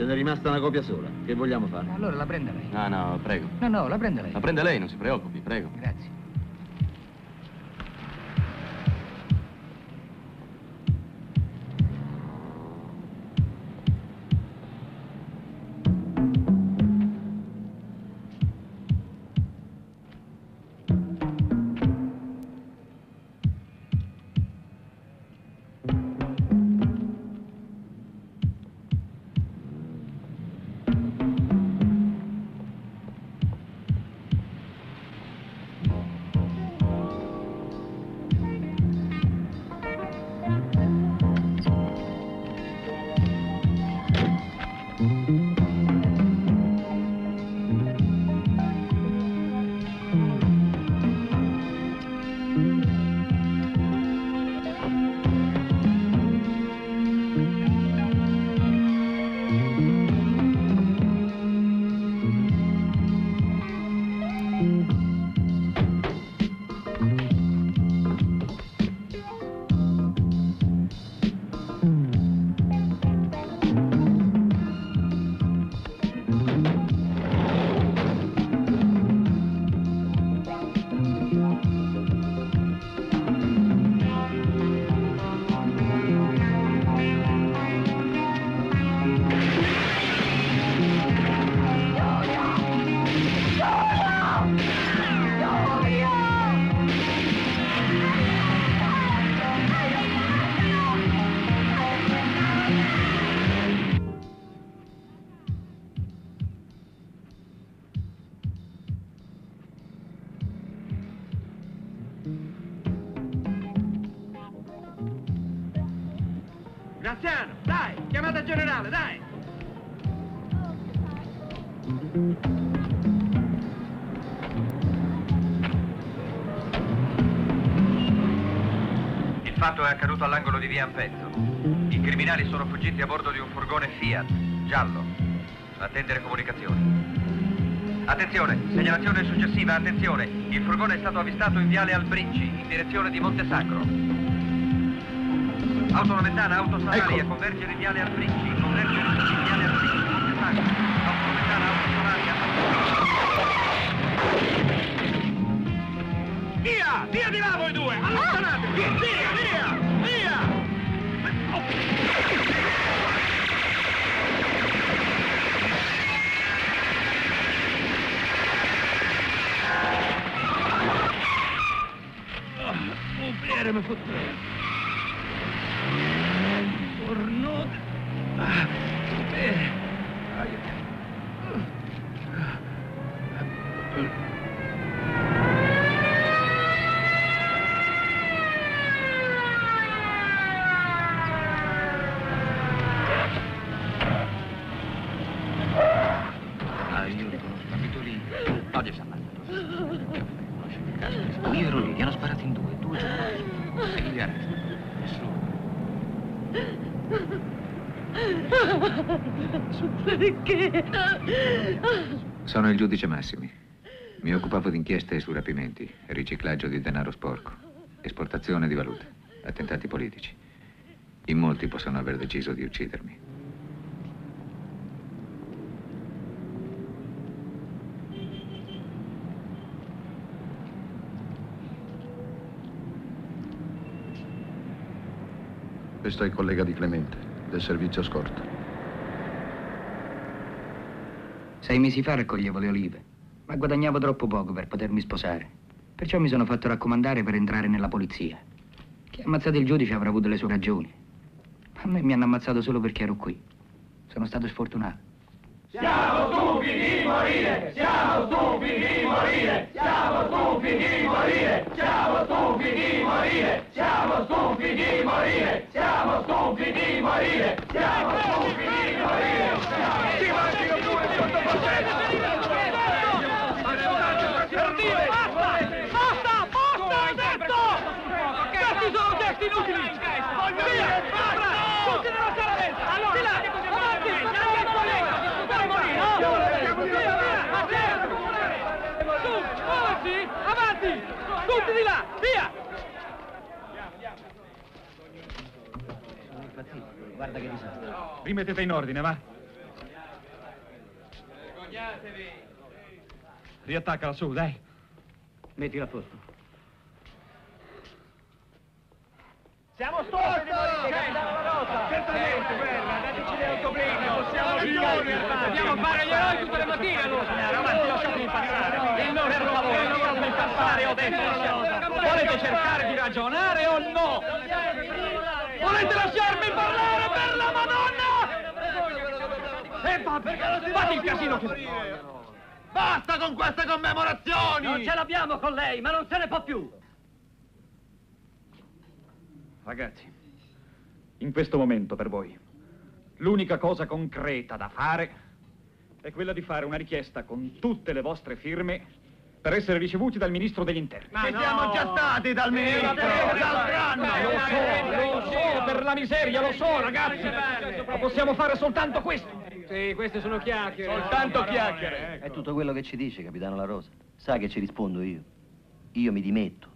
Ce n'è rimasta una copia sola. Che vogliamo fare? Allora la prenda lei. No, no, prego. No, no, la prenda lei. La prende lei, non si preoccupi, prego. Grazie. Graziano, dai, chiamata generale, dai! Il fatto è accaduto all'angolo di via Ampezzo. I criminali sono fuggiti a bordo di un furgone Fiat, giallo. Attendere comunicazioni. Attenzione, segnalazione successiva, attenzione. Il furgone è stato avvistato in viale Albricci, in direzione di Montesacro. Autonomentana, autostradale a convergere in viale Albricci, convergere in viale Albricci, Montesacro. Via! Via di là voi due! Allontanatevi! Via, via! Via! Un piede mi fotte. Torno. Ah, eh. Aiuto, capitolino. Oggi si ammazza. Io ero lì, li hanno sparato in due, due giorni. E gli arresti. Perché? Sono il giudice Massimi. Mi occupavo di inchieste su rapimenti, riciclaggio di denaro sporco, esportazione di valuta, attentati politici. In molti possono aver deciso di uccidermi. Questo è il collega di Clemente, del servizio scorta. Sei mesi fa raccoglievo le olive, ma guadagnavo troppo poco per potermi sposare. Perciò mi sono fatto raccomandare per entrare nella polizia. Chi ha ammazzato il giudice avrà avuto le sue ragioni. A me mi hanno ammazzato solo perché ero qui. Sono stato sfortunato. Siamo stufi di morire! Siamo stufi di morire! Siamo stufi di morire! Siamo stufi di morire! Siamo stufi di morire! Siamo stufi di morire! Siamo stufi di morire! Sono inutili! Via! Basta! Tutti nella sala verde! Allora, di là! Avanti! Andiamo collega! Fare morire! No! Via! Via! Su! Muoversi! Avanti! Tutti di là! Via! impazzito. Guarda che disastro. Rimettete in ordine, va. Vergognatevi! Riattaccala su, dai. Mettila a posto. Siamo stupidi di morire, capitano La Rosa! Certamente, guerra, dateci le autoblinde, possiamo vivere! Dobbiamo fare gli eroi tutte le mattine, allora! Avanti, lasciatemi passare! Il nostro lavoro, il lavoro per passare, ho detto! Volete cercare di ragionare o no? Volete lasciarmi parlare per la Madonna? E va, fate il casino che... Basta con queste commemorazioni! Non ce l'abbiamo con lei, ma non se ne può più. Ragazzi, in questo momento per voi, l'unica cosa concreta da fare è quella di fare una richiesta con tutte le vostre firme per essere ricevuti dal ministro degli interni. Ma siamo già stati dal ministro, l'altro anno! Lo so, lo so, per la miseria, lo so, ragazzi. Ma possiamo fare soltanto questo. Sì, queste sono chiacchiere. Soltanto chiacchiere. È tutto quello che ci dice, capitano La Rosa. Sa che ci rispondo io. Io mi dimetto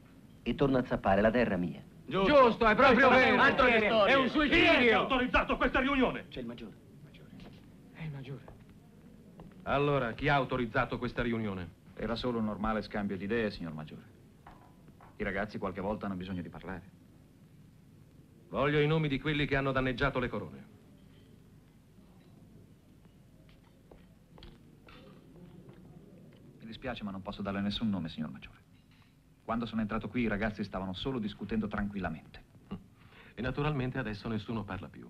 e torno a zappare la terra mia. Giusto, è proprio vero. Altro che storie. È un suicidio. autorizzato questa riunione? C'è il maggiore. È il maggiore. Allora, chi ha autorizzato questa riunione? Era solo un normale scambio di idee, signor Maggiore. I ragazzi qualche volta hanno bisogno di parlare. Voglio i nomi di quelli che hanno danneggiato le corone. Mi dispiace, ma non posso darle nessun nome, signor Maggiore. Quando sono entrato qui i ragazzi stavano solo discutendo tranquillamente. E naturalmente adesso nessuno parla più.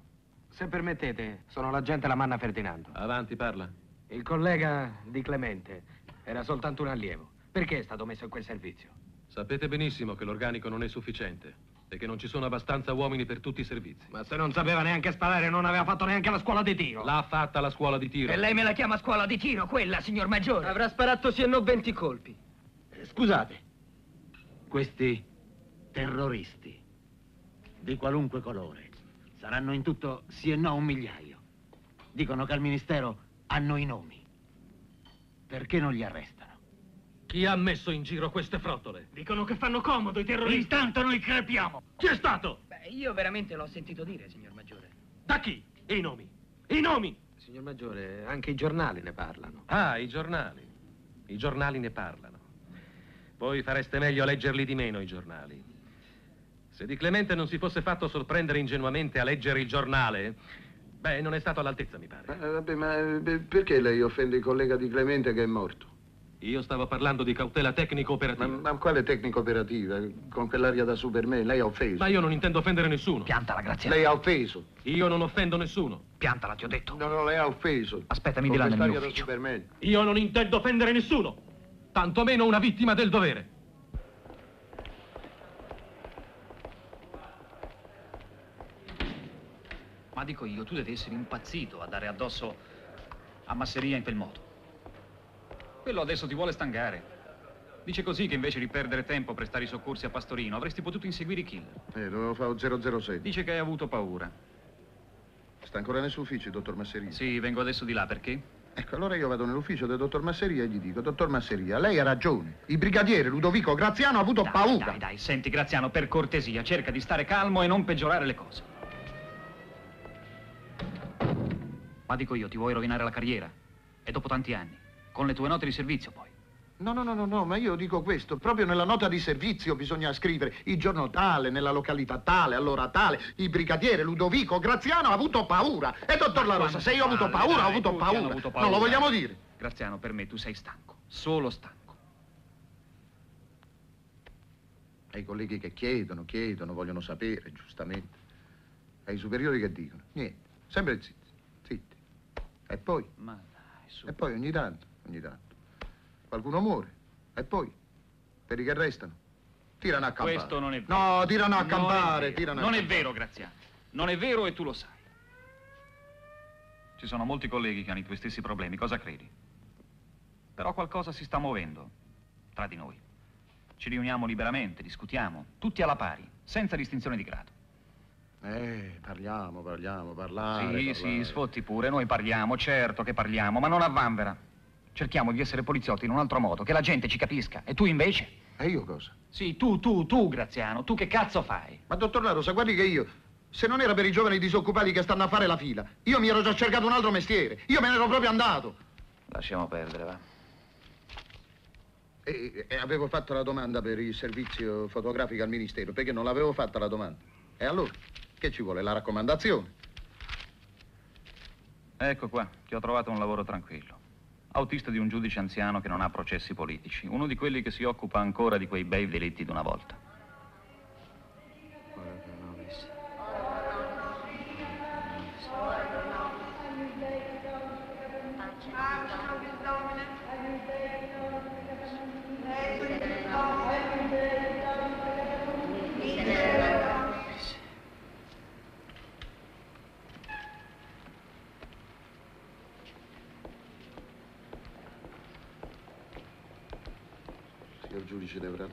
Se permettete, sono l'agente Lamanna Ferdinando. Avanti, parla. Il collega di Clemente era soltanto un allievo. Perché è stato messo in quel servizio? Sapete benissimo che l'organico non è sufficiente e che non ci sono abbastanza uomini per tutti i servizi. Ma se non sapeva neanche sparare, non aveva fatto neanche la scuola di tiro. L'ha fatta la scuola di tiro. E lei me la chiama scuola di tiro, quella, signor Maggiore? Avrà sparato sì e no 20 colpi. Scusate, questi terroristi di qualunque colore saranno in tutto sì e no un migliaio. Dicono che al ministero hanno i nomi. Perché non li arrestano? Chi ha messo in giro queste frottole? Dicono che fanno comodo i terroristi. Intanto noi crepiamo. Chi è stato? Beh, io veramente l'ho sentito dire, signor Maggiore. Da chi? I nomi. I nomi! Signor Maggiore, anche i giornali ne parlano. Ah, i giornali. I giornali ne parlano. Voi fareste meglio a leggerli di meno i giornali. Se di Clemente non si fosse fatto sorprendere ingenuamente a leggere il giornale, beh, non è stato all'altezza, mi pare. Ma, vabbè, ma eh, perché lei offende il collega di Clemente che è morto? Io stavo parlando di cautela Ma, tecnico-operativa. ma quale tecnica operativa? Con quell'aria da Superman, lei ha offeso. Ma io non intendo offendere nessuno. Piantala, Graziano. Lei ha offeso. Io non offendo nessuno. Piantala, ti ho detto. No, no, lei ha offeso. Aspettami Con di là nel mio quest'aria da ufficio. Superman. Io non intendo offendere nessuno. Tantomeno una vittima del dovere. Ma dico io, tu devi essere impazzito a dare addosso a Masseria in quel modo. Quello adesso ti vuole stangare. Dice così che invece di perdere tempo a prestare i soccorsi a Pastorino, avresti potuto inseguire i killer. Eh, dovevo fare un 007. Dice che hai avuto paura. Sta ancora nel suo ufficio, dottor Masseria? Sì, vengo adesso di là, perché? Ecco, allora io vado nell'ufficio del dottor Masseria e gli dico, dottor Masseria, lei ha ragione. Il brigadiere Ludovico Graziano ha avuto Dai, paura. Dai, dai, senti, Graziano, per cortesia, cerca di stare calmo e non peggiorare le cose. Ma dico io, ti vuoi rovinare la carriera? E dopo tanti anni, con le tue note di servizio poi. No, no, no, no, no, ma io dico questo, proprio nella nota di servizio bisogna scrivere il giorno tale, nella località tale, allora tale, il brigadiere Ludovico Graziano ha avuto paura. E dottor La Rosa, se io ho avuto paura, ho dai, avuto tutti hanno paura. avuto Non lo paura. vogliamo dire. Graziano, per me tu sei stanco, solo stanco. Ai colleghi che chiedono, chiedono, vogliono sapere, giustamente. Ai superiori che dicono? Niente, sempre zitti, zitti. E poi? Ma dai, su. E poi ogni tanto, ogni tanto. Qualcuno muore. E poi? Quelli che restano? Tirano a campare. Questo non è vero. No, tirano a Non è campare, vero. tirano a Non è campare. vero, Graziano. Non è vero e tu lo sai. Ci sono molti colleghi che hanno i tuoi stessi problemi, cosa credi? Però qualcosa si sta muovendo tra di noi. Ci riuniamo liberamente, discutiamo, tutti alla pari, senza distinzione di grado. Eh, parliamo, parliamo, parlare. sì, parlare. sì, sfotti pure, noi parliamo, certo che parliamo, ma non a vanvera. Cerchiamo di essere poliziotti in un altro modo, che la gente ci capisca. E tu invece? E io cosa? Sì, tu, tu, tu, Graziano, tu che cazzo fai? Ma dottor La Rosa, guardi che io Se non era per i giovani disoccupati che stanno a fare la fila, io mi ero già cercato un altro mestiere. Io me ne ero proprio andato. Lasciamo perdere, va. E, e avevo fatto la domanda per il servizio fotografico al Ministero, perché non l'avevo fatta la domanda. E allora, che ci vuole? La raccomandazione? Ecco qua, ti ho trovato un lavoro tranquillo. Autista di un giudice anziano che non ha processi politici. Uno di quelli che si occupa ancora di quei bei delitti d'una volta.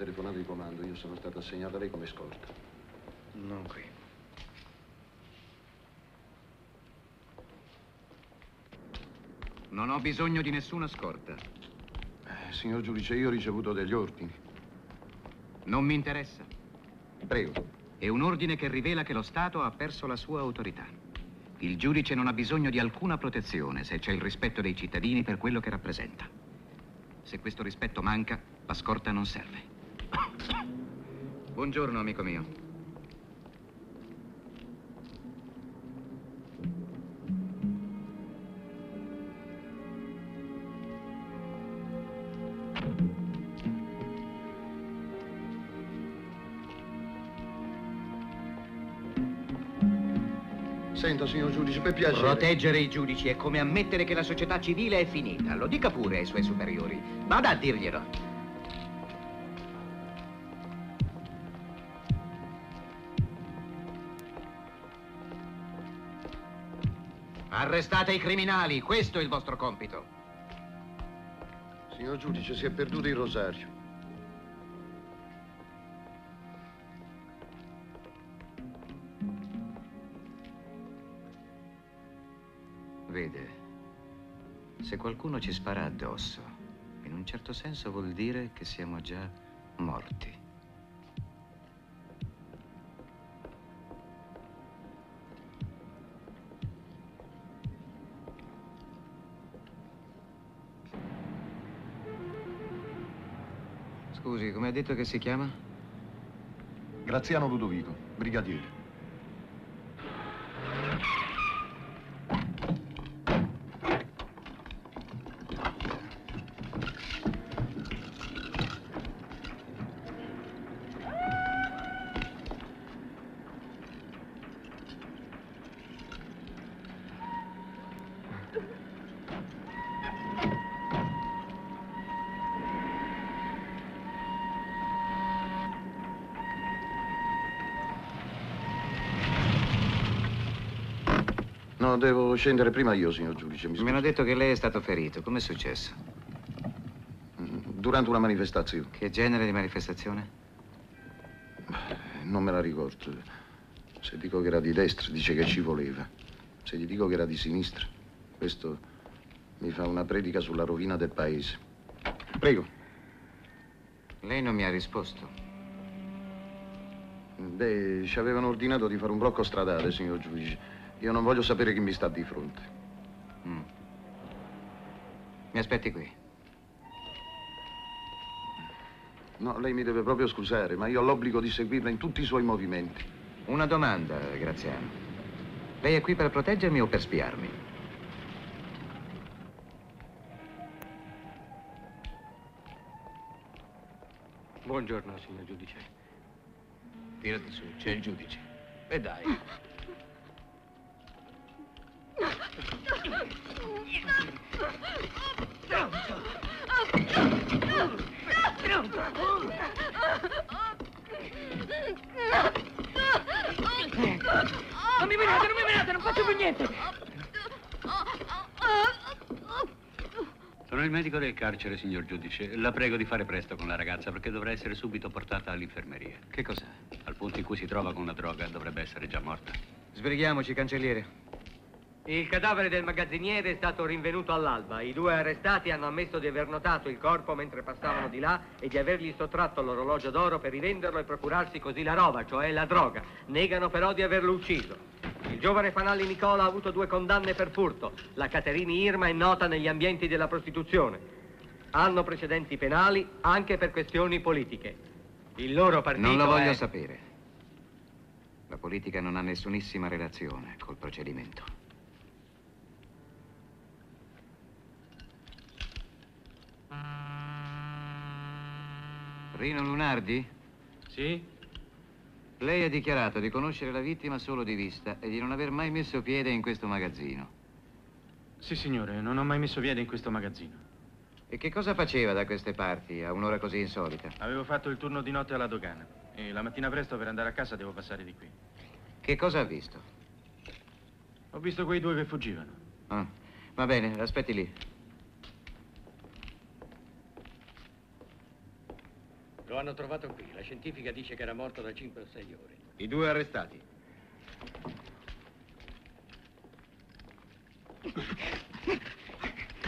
Telefonato di comando. Io sono stato assegnato a lei come scorta. Non qui. Non ho bisogno di nessuna scorta. Eh, signor giudice, io ho ricevuto degli ordini. Non mi interessa. Prego. È un ordine che rivela che lo Stato ha perso la sua autorità. Il giudice non ha bisogno di alcuna protezione se c'è il rispetto dei cittadini per quello che rappresenta. Se questo rispetto manca, la scorta non serve. Buongiorno, amico mio. Senta, signor giudice, per piacere. Proteggere i giudici è come ammettere che la società civile è finita. Lo dica pure ai suoi superiori. Vada a dirglielo. Arrestate i criminali, questo è il vostro compito. Signor giudice, si è perduto il rosario. Vede, se qualcuno ci spara addosso, in un certo senso vuol dire che siamo già morti. Scusi, come ha detto che si chiama? Graziano Ludovico, brigadiere. No, devo scendere prima io, signor giudice. Mi Mi hanno detto che lei è stato ferito. Com'è successo? Durante una manifestazione. Che genere di manifestazione? Non me la ricordo. Se dico che era di destra, dice che ci voleva. Se gli dico che era di sinistra, questo mi fa una predica sulla rovina del paese. Prego. Lei non mi ha risposto. Beh, ci avevano ordinato di fare un blocco stradale, signor giudice. Io non voglio sapere chi mi sta di fronte. Mm. Mi aspetti qui. No, lei mi deve proprio scusare, ma io ho l'obbligo di seguirla in tutti i suoi movimenti. Una domanda, Graziano. Lei è qui per proteggermi o per spiarmi? Buongiorno, signor giudice. Tirati su, c'è il giudice. E dai. Non mi menate, non mi menate, non faccio più niente! Sono il medico del carcere, signor giudice. La prego di fare presto con la ragazza perché dovrà essere subito portata all'infermeria. Che cos'è? Al punto in cui si trova con la droga dovrebbe essere già morta. Sbrighiamoci, cancelliere. Il cadavere del magazziniere è stato rinvenuto all'alba. I due arrestati hanno ammesso di aver notato il corpo mentre passavano di là e di avergli sottratto l'orologio d'oro per rivenderlo e procurarsi così la roba, cioè la droga. Negano però di averlo ucciso. Il giovane Fanalli Nicola ha avuto due condanne per furto. La Caterini Irma è nota negli ambienti della prostituzione. Hanno precedenti penali anche per questioni politiche. Il loro partito Non lo voglio è... sapere. La politica non ha nessunissima relazione col procedimento. Rino Lunardi? Sì? Lei ha dichiarato di conoscere la vittima solo di vista e di non aver mai messo piede in questo magazzino. Sì, signore, non ho mai messo piede in questo magazzino. E che cosa faceva da queste parti a un'ora così insolita? Avevo fatto il turno di notte alla dogana e la mattina presto per andare a casa devo passare di qui. Che cosa ha visto? Ho visto quei due che fuggivano. Ah, va bene, aspetti lì. Lo hanno trovato qui. La scientifica dice che era morto da 5 o 6 ore. I due arrestati.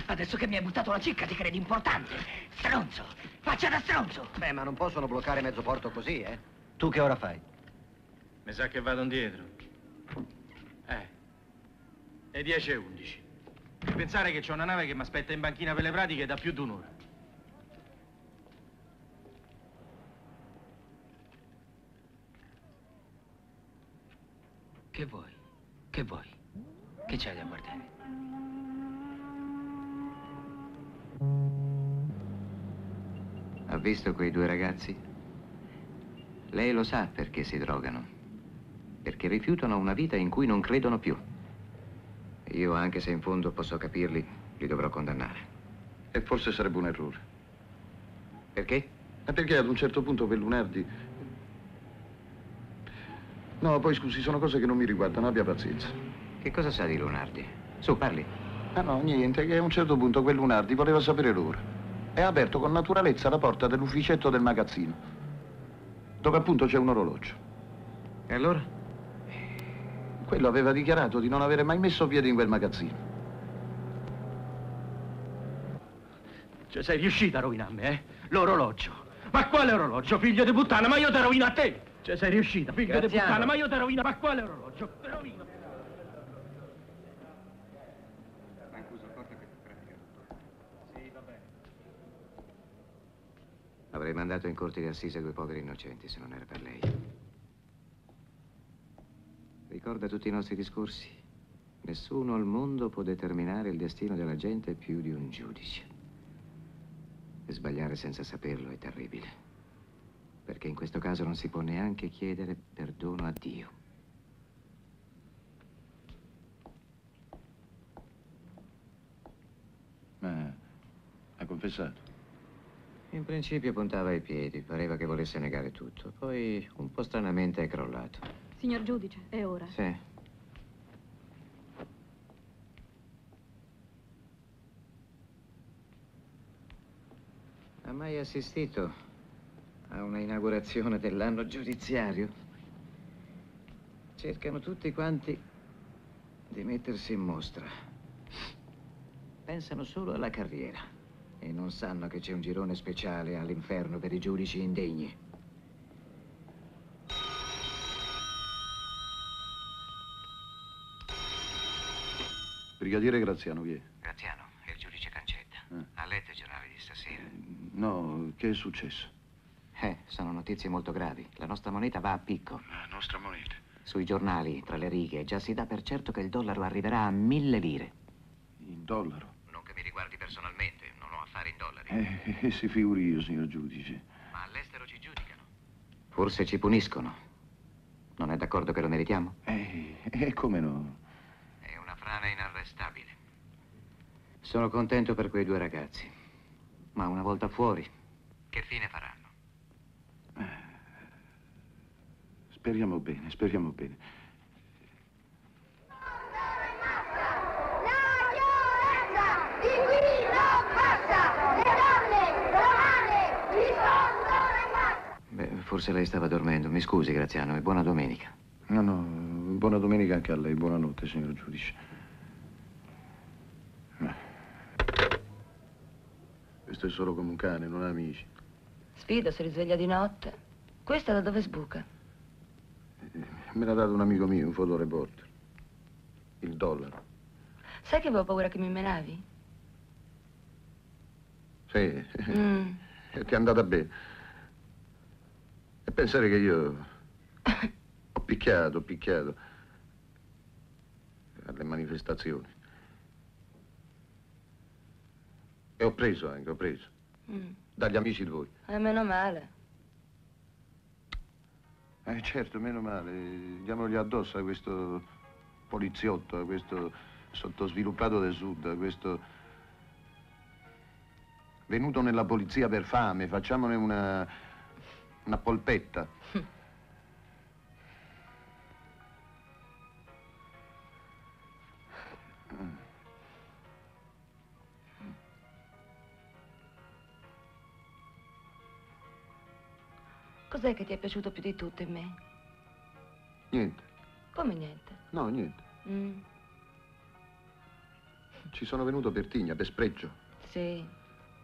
Adesso che mi hai buttato la cicca ti credi importante. Stronzo, faccia da stronzo. Beh, ma non possono bloccare mezzo porto così, eh? Tu che ora fai? Mi sa che vado dietro. Eh. E 10 e 11. E pensare che c'è una nave che mi aspetta in banchina per le pratiche da più di un'ora. Che vuoi? Che vuoi? Che c'hai da guardare? Ha visto quei due ragazzi? Lei lo sa perché si drogano. Perché rifiutano una vita in cui non credono più. Io, anche se in fondo posso capirli, li dovrò condannare. E forse sarebbe un errore. Perché? Perché ad un certo punto per Lunardi... No, poi scusi, sono cose che non mi riguardano, abbia pazienza. Che cosa sa di Lunardi? Su, parli. Ah no, niente, che a un certo punto quel Lunardi voleva sapere l'ora. E ha aperto con naturalezza la porta dell'ufficetto del magazzino, dove appunto c'è un orologio. E allora? Quello aveva dichiarato di non avere mai messo piede in quel magazzino. Cioè, sei riuscita a rovinarmi, eh? L'orologio. Ma quale orologio, figlio di puttana? Ma io te rovino a te! Cioè, sei riuscita, figlio di puttana, ma io te rovino. Ma quale orologio? Te rovino. Avrei mandato in corte di assise due poveri innocenti se non era per lei. Ricorda tutti i nostri discorsi? Nessuno al mondo può determinare il destino della gente più di un giudice. E sbagliare senza saperlo è terribile. Perché in questo caso non si può neanche chiedere perdono a Dio. Ma ha confessato? In principio puntava ai piedi, pareva che volesse negare tutto. Poi un po' stranamente è crollato. Signor giudice, è ora. Sì. Ha mai assistito a una inaugurazione dell'anno giudiziario? Cercano tutti quanti di mettersi in mostra. Pensano solo alla carriera e non sanno che c'è un girone speciale all'inferno per i giudici indegni. Brigadiere Graziano, vie. Graziano, è il giudice Cancetta. Ha letto i giornali di stasera? No, che è successo? Eh, sono notizie molto gravi. La nostra moneta va a picco. La nostra moneta. Sui giornali, tra le righe, già si dà per certo che il dollaro arriverà a mille lire. In dollaro? Non che mi riguardi personalmente, non ho affari in dollari. Eh, eh, si figuri io, signor giudice. Ma all'estero ci giudicano. Forse ci puniscono. Non è d'accordo che lo meritiamo? Eh, e come no? È una frana inarrestabile. Sono contento per quei due ragazzi. Ma una volta fuori, che fine faranno? Speriamo bene, speriamo bene. Forse lei stava dormendo. Mi scusi, Graziano, e buona domenica. No, no, buona domenica anche a lei. Buonanotte, signor giudice. Questo è solo come un cane, non ha amici. Sfido si risveglia di notte. Questa da dove sbuca? Me l'ha dato un amico mio, un fotoreporter. Il dollaro. Sai che avevo paura che mi menavi? Sì, Mm. e ti è andata bene. E pensare che io ho picchiato, ho picchiato alle manifestazioni. E ho preso anche, ho preso. Mm. Dagli amici di voi. Eh, meno male. Eh certo, meno male. Diamogli addosso a questo poliziotto, a questo sottosviluppato del sud, a questo venuto nella polizia per fame, facciamone una, una polpetta. Cos'è che ti è piaciuto più di tutto in me? Niente, Come niente? no, niente. Mm. Ci sono venuto per tigna, per spregio. Sì.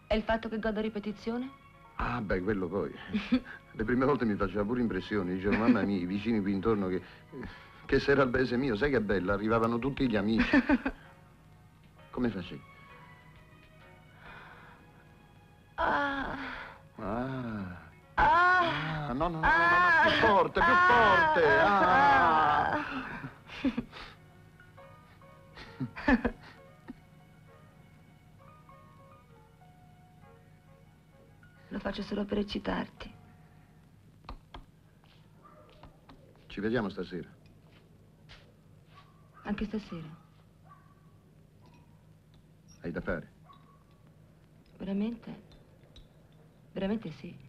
E il fatto che godo ripetizione? Ah, beh, quello poi. Le prime volte mi faceva pure impressione. Dicevo, mamma mia, i vicini qui intorno che... Che se era il paese mio, sai che bello? Arrivavano tutti gli amici. Come facevi? Ah. Ah. Ah. Ah, no, no, no, no, no, più forte, più forte. Ah. Lo faccio solo per eccitarti. Ci vediamo stasera. Anche stasera. Hai da fare? Veramente? Veramente sì.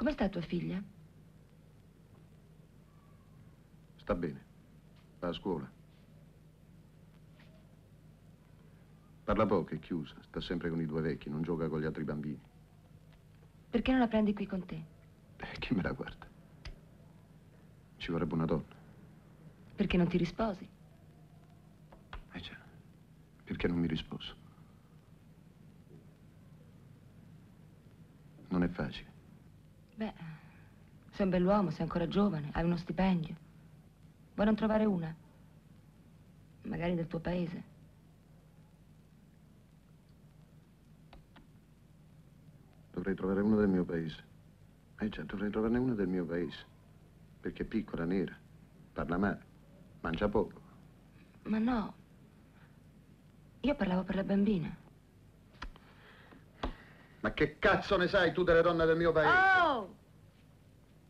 Come sta tua figlia? Sta bene. Va a scuola. Parla poco, è chiusa. Sta sempre con i due vecchi, non gioca con gli altri bambini. Perché non la prendi qui con te? Eh, chi me la guarda? Ci vorrebbe una donna. Perché non ti risposi? Eh già. Perché non mi risposo? Non è facile. Beh, sei un bell'uomo, sei ancora giovane, hai uno stipendio. Vuoi non trovare una? Magari del tuo paese. Dovrei trovare uno del mio paese. Eh già, dovrei trovarne uno del mio paese. Perché è piccola, nera, parla male, mangia poco. Ma no. Io parlavo per la bambina. Ma che cazzo ne sai tu delle donne del mio paese? Oh!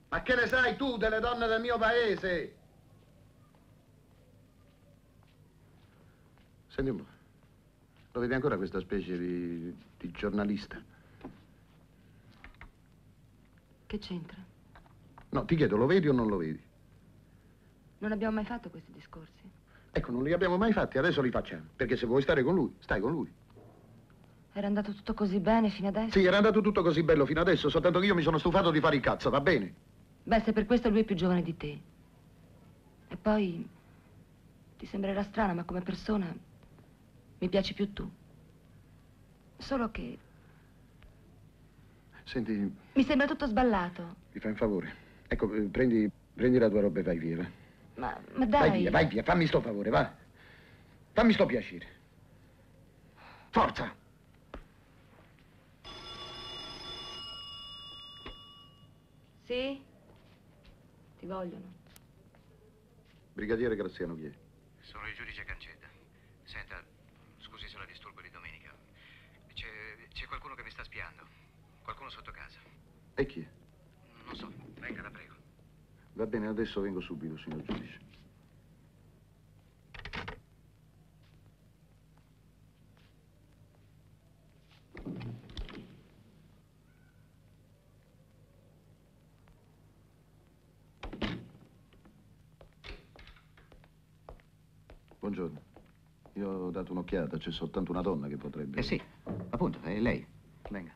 Ma che ne sai tu delle donne del mio paese? Senti un po'. Lo vedi ancora questa specie di, di giornalista? Che c'entra? No, ti chiedo, lo vedi o non lo vedi? Non abbiamo mai fatto questi discorsi. Ecco, non li abbiamo mai fatti, adesso li facciamo. Perché se vuoi stare con lui, stai con lui. Era andato tutto così bene fino adesso? Sì, era andato tutto così bello fino adesso, soltanto che io mi sono stufato di fare il cazzo, va bene? Beh, se per questo lui è più giovane di te. E poi ti sembrerà strana, ma come persona mi piaci più tu. Solo che Senti, mi sembra tutto sballato. mi fai un favore. Ecco, eh, prendi, prendi la tua roba e vai via, va. Ma, ma dai. Vai via, vai via, fammi sto favore, va. Fammi sto piacere. Forza! Sì? Ti vogliono. Brigadiere Graziano chi è? Sono il giudice Cancetta. Senta, scusi se la disturbo di domenica. C'è, c'è qualcuno che mi sta spiando. Qualcuno sotto casa. E chi è? Non so, venga, la prego. Va bene, adesso vengo subito, signor giudice. Buongiorno. Io ho dato un'occhiata, c'è soltanto una donna che potrebbe... Eh sì, appunto, è lei. Venga.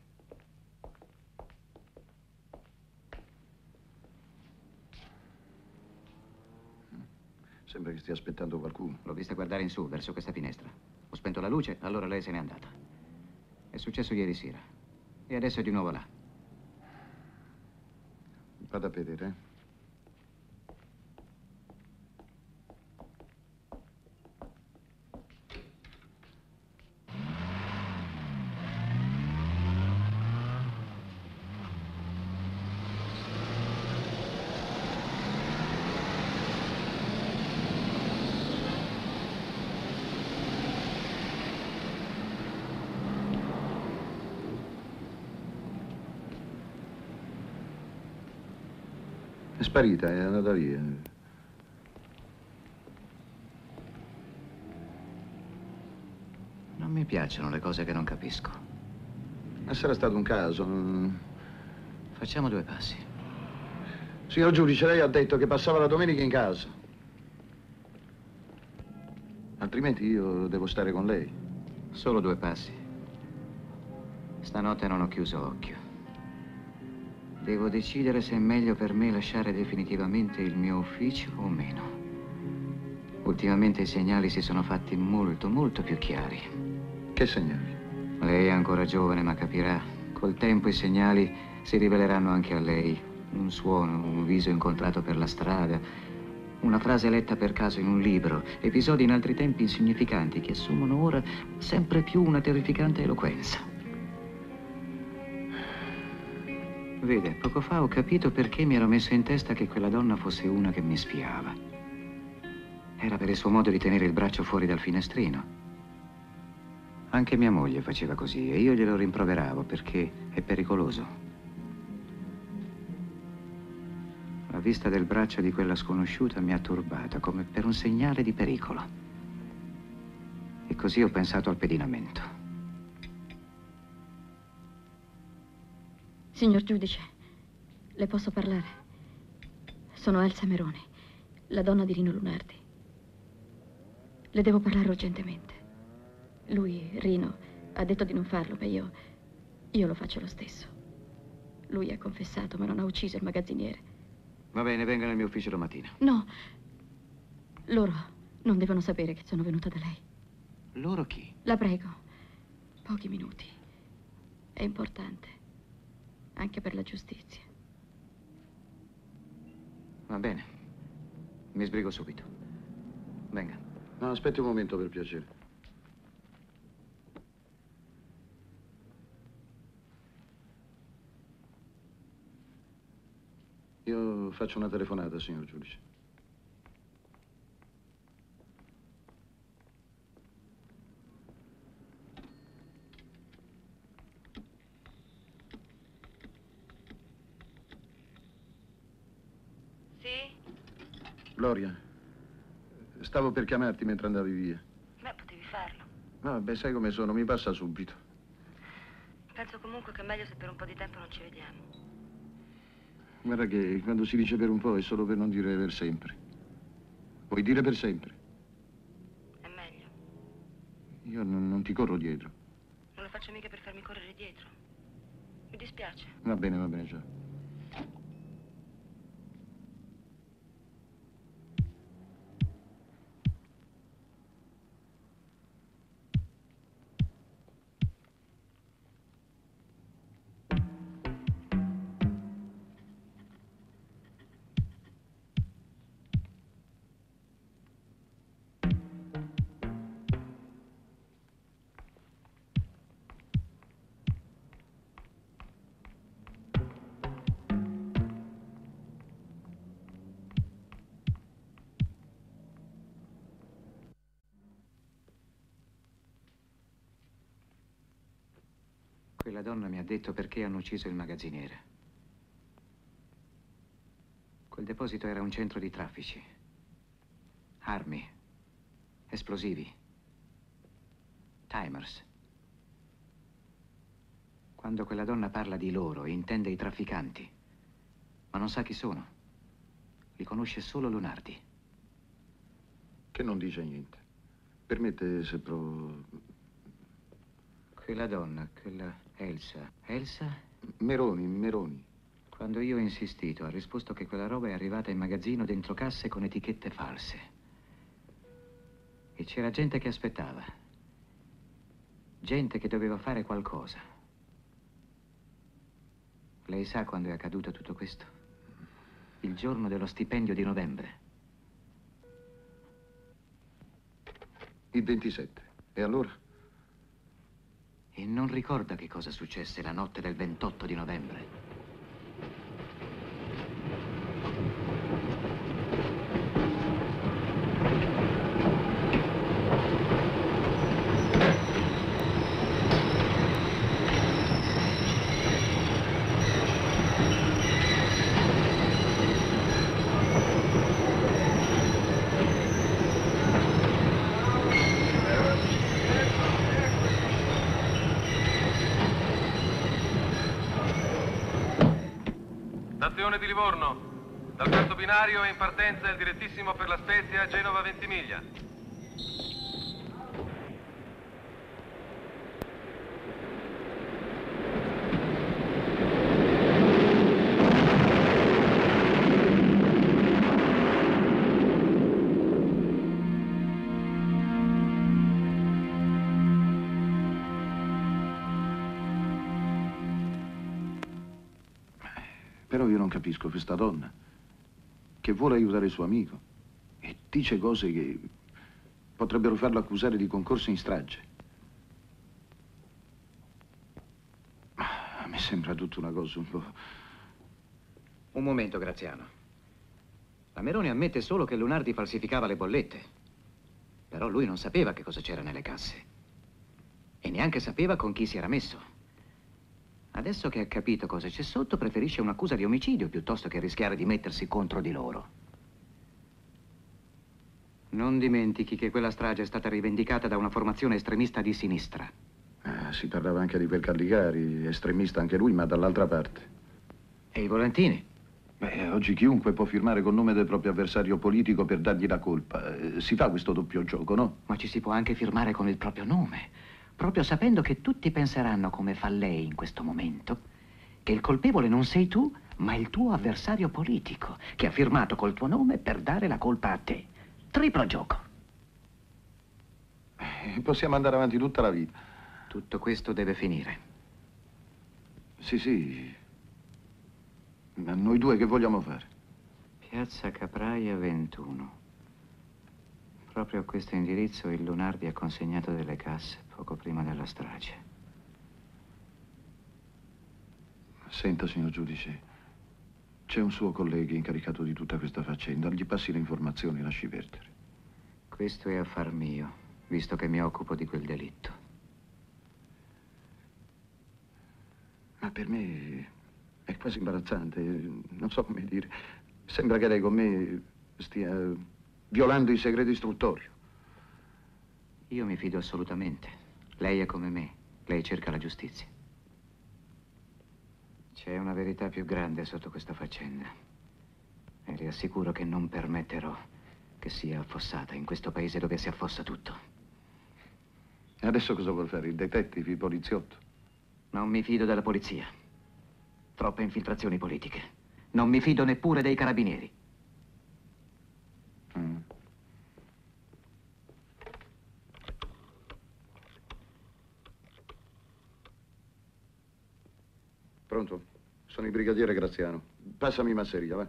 Sembra che stia aspettando qualcuno. L'ho vista guardare in su, verso questa finestra. Ho spento la luce, allora lei se n'è andata. È successo ieri sera. E adesso è di nuovo là. Vado a vedere. eh. Sparita, è andata via. Non mi piacciono le cose che non capisco. Ma sarà stato un caso. Facciamo due passi. Signor giudice, lei ha detto che passava la domenica in casa. Altrimenti io devo stare con lei. Solo due passi. Stanotte non ho chiuso occhio. Devo decidere se è meglio per me lasciare definitivamente il mio ufficio o meno. Ultimamente i segnali si sono fatti molto, molto più chiari. Che segnali? Lei è ancora giovane, ma capirà. Col tempo i segnali si riveleranno anche a lei. Un suono, un viso incontrato per la strada, una frase letta per caso in un libro, episodi in altri tempi insignificanti che assumono ora sempre più una terrificante eloquenza. Vede, poco fa ho capito perché mi ero messo in testa che quella donna fosse una che mi spiava. Era per il suo modo di tenere il braccio fuori dal finestrino. Anche mia moglie faceva così e io glielo rimproveravo perché è pericoloso. La vista del braccio di quella sconosciuta mi ha turbata come per un segnale di pericolo. E così ho pensato al pedinamento. Signor giudice, le posso parlare? Sono Elsa Meroni, la donna di Rino Lunardi. Le devo parlare urgentemente. Lui, Rino, ha detto di non farlo, ma io. io lo faccio lo stesso. Lui ha confessato, ma non ha ucciso il magazziniere. Va bene, venga nel mio ufficio domattina. No. Loro non devono sapere che sono venuta da lei. Loro chi? La prego. Pochi minuti. È importante. Anche per la giustizia. Va bene. Mi sbrigo subito. Venga. No, aspetti un momento per piacere. Io faccio una telefonata, signor giudice. Sì? Gloria, stavo per chiamarti mentre andavi via. Beh, potevi farlo. No, beh, sai come sono, mi passa subito. Penso comunque che è meglio se per un po' di tempo non ci vediamo. Guarda che quando si dice per un po' è solo per non dire per sempre. Vuoi dire per sempre? È meglio. Io non, non ti corro dietro. Non lo faccio mica per farmi correre dietro. Mi dispiace. Va bene, va bene, ciao. Quella donna mi ha detto perché hanno ucciso il magazziniere. Quel deposito era un centro di traffici. Armi, esplosivi, timers. Quando quella donna parla di loro, intende i trafficanti, ma non sa chi sono. Li conosce solo Lunardi. Che non dice niente. Permette se provo... Quella donna, quella Elsa. Elsa? Meroni, Meroni. Quando io ho insistito, ha risposto che quella roba è arrivata in magazzino dentro casse con etichette false. E c'era gente che aspettava. Gente che doveva fare qualcosa. Lei sa quando è accaduto tutto questo? Il giorno dello stipendio di novembre. Il 27. E allora? E non ricorda che cosa successe la notte del 28 di novembre. Stazione di Livorno. Dal quarto binario è in partenza il direttissimo per la Spezia Genova Ventimiglia. Capisco questa donna che vuole aiutare il suo amico e dice cose che potrebbero farlo accusare di concorso in strage. A me sembra tutta una cosa un po'... Un momento, Graziano. La Meroni ammette solo che Lunardi falsificava le bollette. Però lui non sapeva che cosa c'era nelle casse. E neanche sapeva con chi si era messo. Adesso che ha capito cosa c'è sotto, preferisce un'accusa di omicidio piuttosto che rischiare di mettersi contro di loro. Non dimentichi che quella strage è stata rivendicata da una formazione estremista di sinistra. Ah, si parlava anche di quel Callicari, estremista anche lui, ma dall'altra parte. E i volantini? Beh, oggi chiunque può firmare col nome del proprio avversario politico per dargli la colpa. Eh, Si fa questo doppio gioco, no? Ma ci si può anche firmare con il proprio nome, proprio sapendo che tutti penseranno come fa lei in questo momento, che il colpevole non sei tu, ma il tuo avversario politico, che ha firmato col tuo nome per dare la colpa a te. Triplo gioco. Eh, Possiamo andare avanti tutta la vita. Tutto questo deve finire. Sì, sì. Ma noi due che vogliamo fare? Piazza Capraia 21. Proprio a questo indirizzo il Lunardi ha consegnato delle casse poco prima della strage. Senta, signor giudice, c'è un suo collega incaricato di tutta questa faccenda. Gli passi le informazioni, lasci perdere. Questo è affar mio, visto che mi occupo di quel delitto. Ma per me è quasi imbarazzante, non so come dire. Sembra che lei con me stia violando il segreto istruttorio. Io mi fido assolutamente. Lei è come me. Lei cerca la giustizia. C'è una verità più grande sotto questa faccenda. E le assicuro che non permetterò che sia affossata in questo paese dove si affossa tutto. E adesso cosa vuol fare? Il detective, il poliziotto? Non mi fido della polizia. Troppe infiltrazioni politiche. Non mi fido neppure dei carabinieri. Mm. Pronto? Sono il brigadiere Graziano. Passami in masseria, va?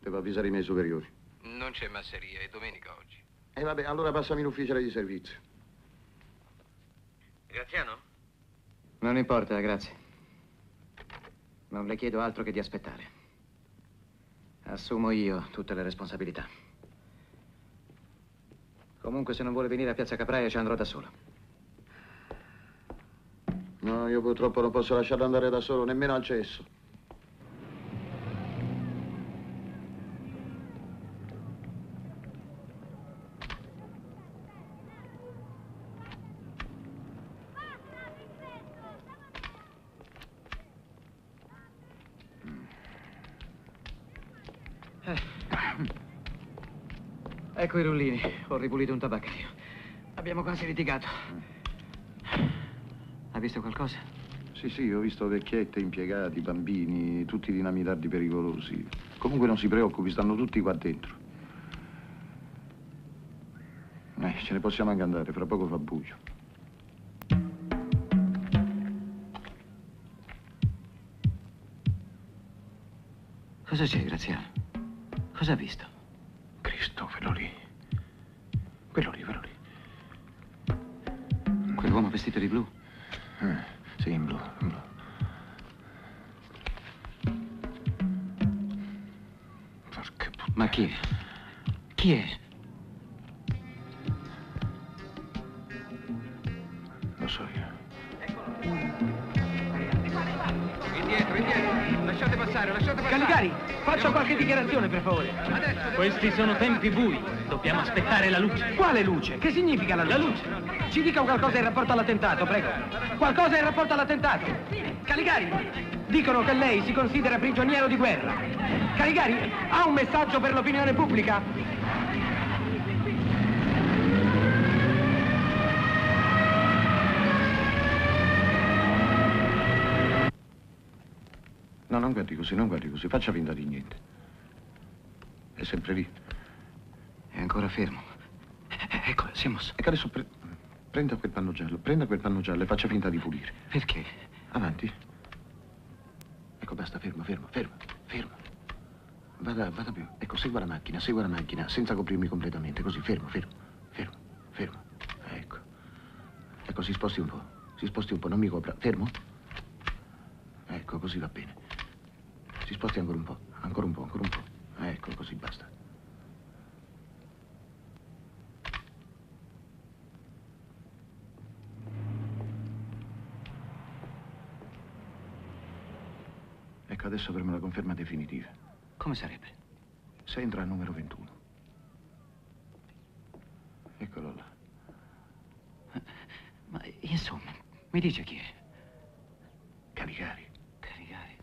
Devo avvisare i miei superiori. Non c'è masseria, è domenica oggi. E vabbè, allora passami in ufficiale di servizio. Graziano? Non importa, grazie. Non le chiedo altro che di aspettare. Assumo io tutte le responsabilità. Comunque, se non vuole venire a Piazza Capraia, ci andrò da solo. No, io purtroppo non posso lasciarlo andare da solo, nemmeno al cesso. Ecco i rullini. Ho ripulito un tabaccaio. Abbiamo quasi litigato visto qualcosa? Sì, sì, ho visto vecchiette, impiegati, bambini, tutti dinamitardi pericolosi. Comunque non si preoccupi, stanno tutti qua dentro. Eh, ce ne possiamo anche andare, fra poco fa buio. Cosa c'è, Graziano? Cosa ha visto? Cristo, quello lì. Quello lì, quello lì. Quell'uomo vestito di blu? Eh, sì, in blu, in blu. Porca puttana. Ma chi è? Chi è? Lo so io. Indietro, indietro. Lasciate passare, lasciate passare. Caligari, faccia qualche dichiarazione, per favore. Questi sono tempi bui. Dobbiamo aspettare la luce. Quale luce? Che significa la luce? La luce. Ci dica qualcosa in rapporto all'attentato, prego. Qualcosa in rapporto all'attentato. Caligari, dicono che lei si considera prigioniero di guerra. Caligari, ha un messaggio per l'opinione pubblica? No, non guardi così, non guardi così. Faccia finta di niente. È sempre lì. È ancora fermo. Ecco, siamo... Ecco, adesso pre- prenda quel panno giallo, prenda quel panno giallo e faccia finta di pulire. Perché? Avanti. Ecco, basta, fermo, fermo, fermo, fermo. Vada, vada più. Ecco, segua la macchina, segua la macchina, senza coprirmi completamente, così, fermo, fermo, fermo, fermo. Ecco. Ecco, si sposti un po', si sposti un po', non mi copra. Fermo? Ecco, così va bene. Si sposti ancora un po', ancora un po', ancora un po'. Ecco, così basta. Ecco, adesso avremo la conferma definitiva. Come sarebbe? Se entra al numero 21. Eccolo là. Ma insomma, mi dice chi è? Caligari. Caligari.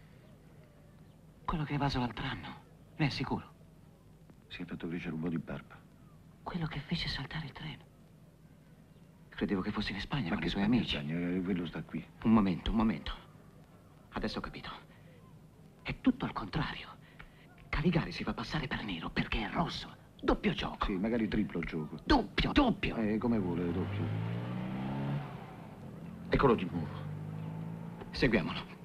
Quello che è evaso l'altro anno. Ne è sicuro? Si è fatto crescere un po' di barba. Quello che fece saltare il treno. Credevo che fosse in Spagna Ma con che i suoi amici. Spagna, eh, quello sta qui. Un momento, un momento. Adesso ho capito. È tutto al contrario. Caligari si fa passare per nero perché è rosso. Doppio gioco. Sì, magari triplo gioco. Doppio, doppio. Eh, come vuole, doppio. Eccolo di nuovo. Seguiamolo.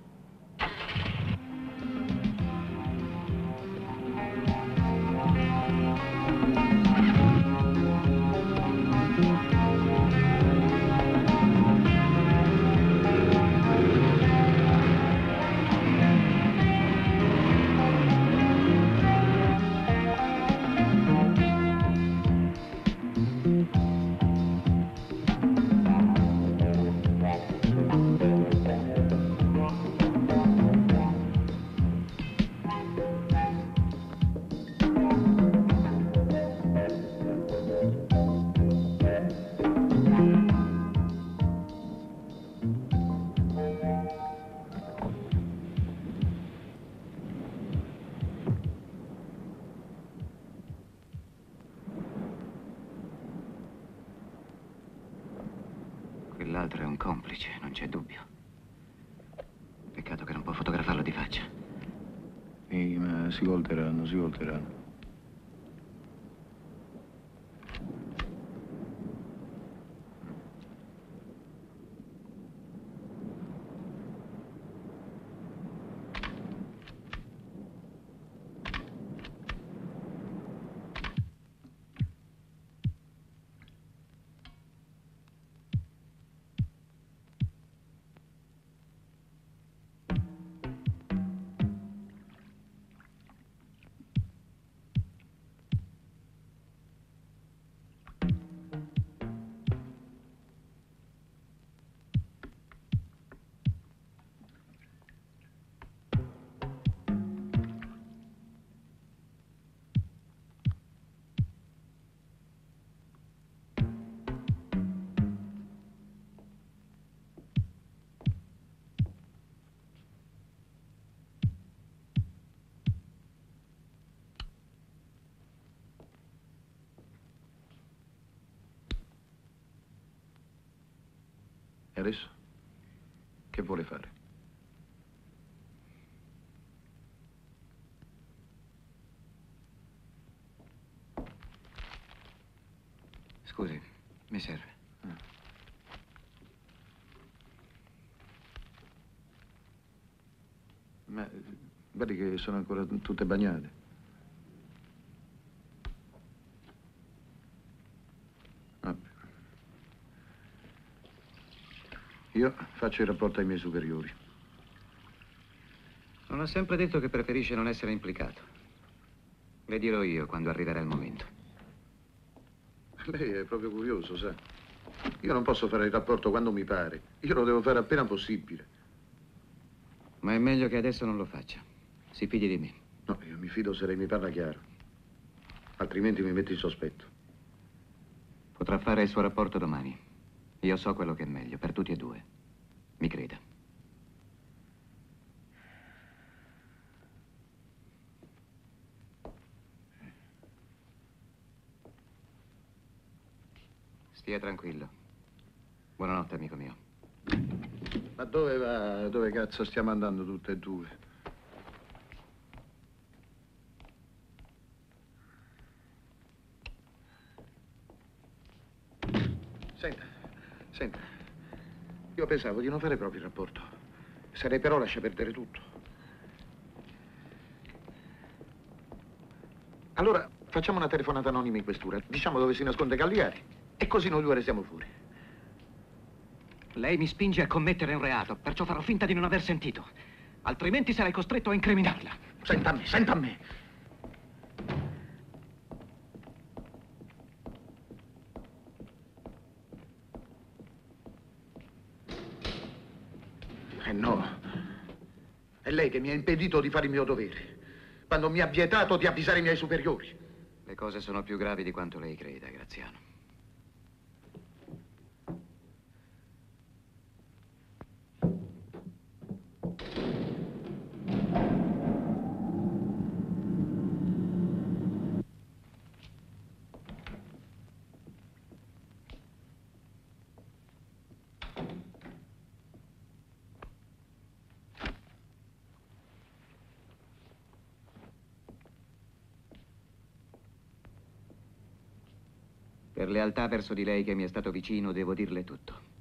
Volteranno, si E adesso? Che vuole fare? Scusi, mi serve. Ma eh, Vedi che sono ancora tutte bagnate. Io faccio il rapporto ai miei superiori. Non ha sempre detto che preferisce non essere implicato. Le dirò io quando arriverà il momento. Lei è proprio curioso, sa. Io non posso fare il rapporto quando mi pare. Io lo devo fare appena possibile. Ma è meglio che adesso non lo faccia. Si fidi di me. No, io mi fido se lei mi parla chiaro. Altrimenti mi mette in sospetto. Potrà fare il suo rapporto domani. Io so quello che è meglio per tutti e due. Mi creda. Stia tranquillo. Buonanotte, amico mio. Ma dove va? Dove cazzo stiamo andando tutte e due? Senta, senta. Io pensavo di non fare proprio il rapporto. Se lei però lascia perdere tutto. Allora, facciamo una telefonata anonima in questura. Diciamo dove si nasconde Cagliari. E così noi due restiamo fuori. Lei mi spinge a commettere un reato, perciò farò finta di non aver sentito. Altrimenti sarai costretto a incriminarla. Senta a me, senta a me. Eh no. È lei che mi ha impedito di fare il mio dovere. Quando mi ha vietato di avvisare i miei superiori. Le cose sono più gravi di quanto lei creda, Graziano. Per lealtà verso di lei che mi è stato vicino, devo dirle tutto.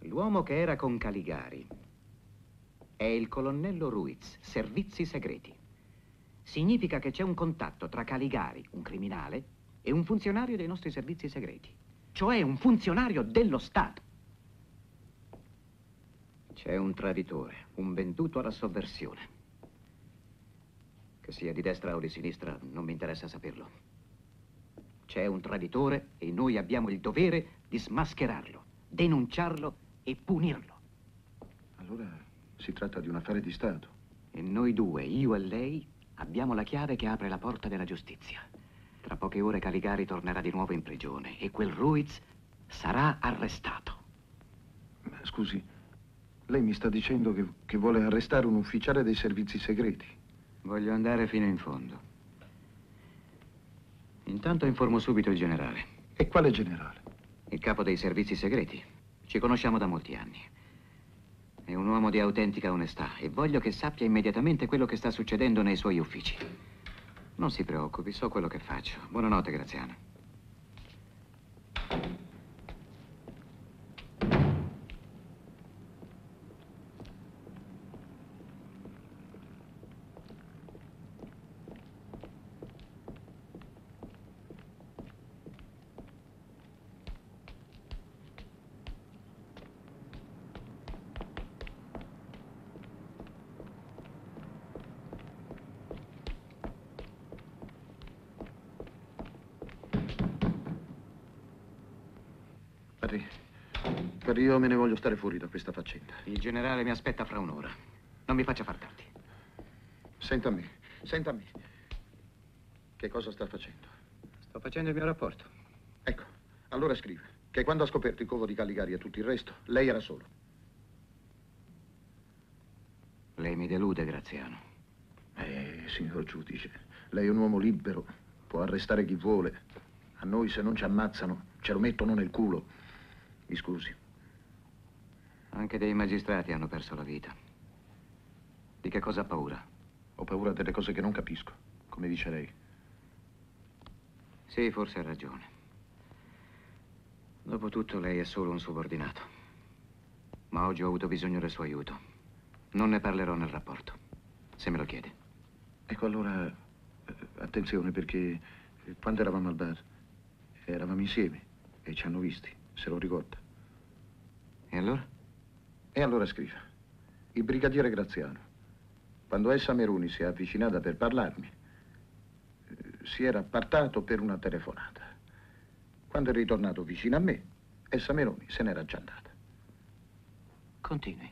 L'uomo che era con Caligari è il colonnello Ruiz, servizi segreti. Significa che c'è un contatto tra Caligari, un criminale, e un funzionario dei nostri servizi segreti. Cioè un funzionario dello Stato. C'è un traditore, un venduto alla sovversione. Che sia di destra o di sinistra, non mi interessa saperlo. C'è un traditore e noi abbiamo il dovere di smascherarlo, denunciarlo e punirlo. Allora si tratta di un affare di Stato. E noi due, io e lei, abbiamo la chiave che apre la porta della giustizia. Tra poche ore Caligari tornerà di nuovo in prigione e quel Ruiz sarà arrestato. Ma scusi, lei mi sta dicendo che, che vuole arrestare un ufficiale dei servizi segreti? Voglio andare fino in fondo. Intanto informo subito il generale. E quale generale? Il capo dei servizi segreti. Ci conosciamo da molti anni. È un uomo di autentica onestà e voglio che sappia immediatamente quello che sta succedendo nei suoi uffici. Non si preoccupi, so quello che faccio. Buonanotte, Graziano. Me ne voglio stare fuori da questa faccenda. Il generale mi aspetta fra un'ora. Non mi faccia far tardi. Senta a me, senta a me. Che cosa sta facendo? Sto facendo il mio rapporto. Ecco, allora scrive che quando ha scoperto il covo di Caligari e tutto il resto, lei era solo. Lei mi delude, Graziano. Eh, signor giudice, lei è un uomo libero, può arrestare chi vuole. A noi se non ci ammazzano, ce lo mettono nel culo. Mi scusi. Anche dei magistrati hanno perso la vita. Di che cosa ha paura? Ho paura delle cose che non capisco, come dice lei. Sì, forse ha ragione. Dopotutto lei è solo un subordinato. Ma oggi ho avuto bisogno del suo aiuto. Non ne parlerò nel rapporto. se me lo chiede. Ecco, allora, eh, attenzione, perché quando eravamo al bar, eravamo insieme e ci hanno visti, se lo ricorda. E allora? E allora scriva. Il brigadiere Graziano, quando Elsa Meroni si è avvicinata per parlarmi, eh, si era appartato per una telefonata. Quando è ritornato vicino a me, Elsa Meroni se n'era già andata. Continui.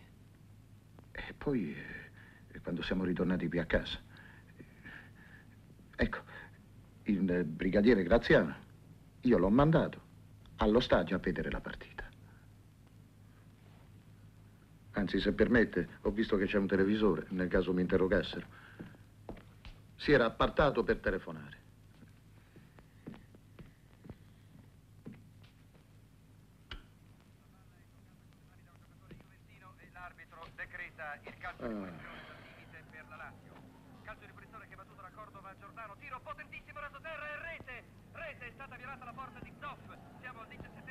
E poi, eh, quando siamo ritornati qui a casa, eh, ecco, il brigadiere Graziano, io l'ho mandato allo stadio a vedere la partita. Anzi, se permette, ho visto che c'è un televisore, nel caso mi interrogassero. Si era appartato per telefonare. Ah. Tiro potentissimo da terra e rete. Rete è stata violata la porta di Zoff. Siamo al 17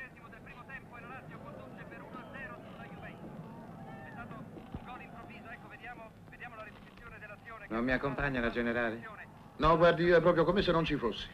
Non mi accompagna la generale? No, guardi, è proprio come se non ci fossi.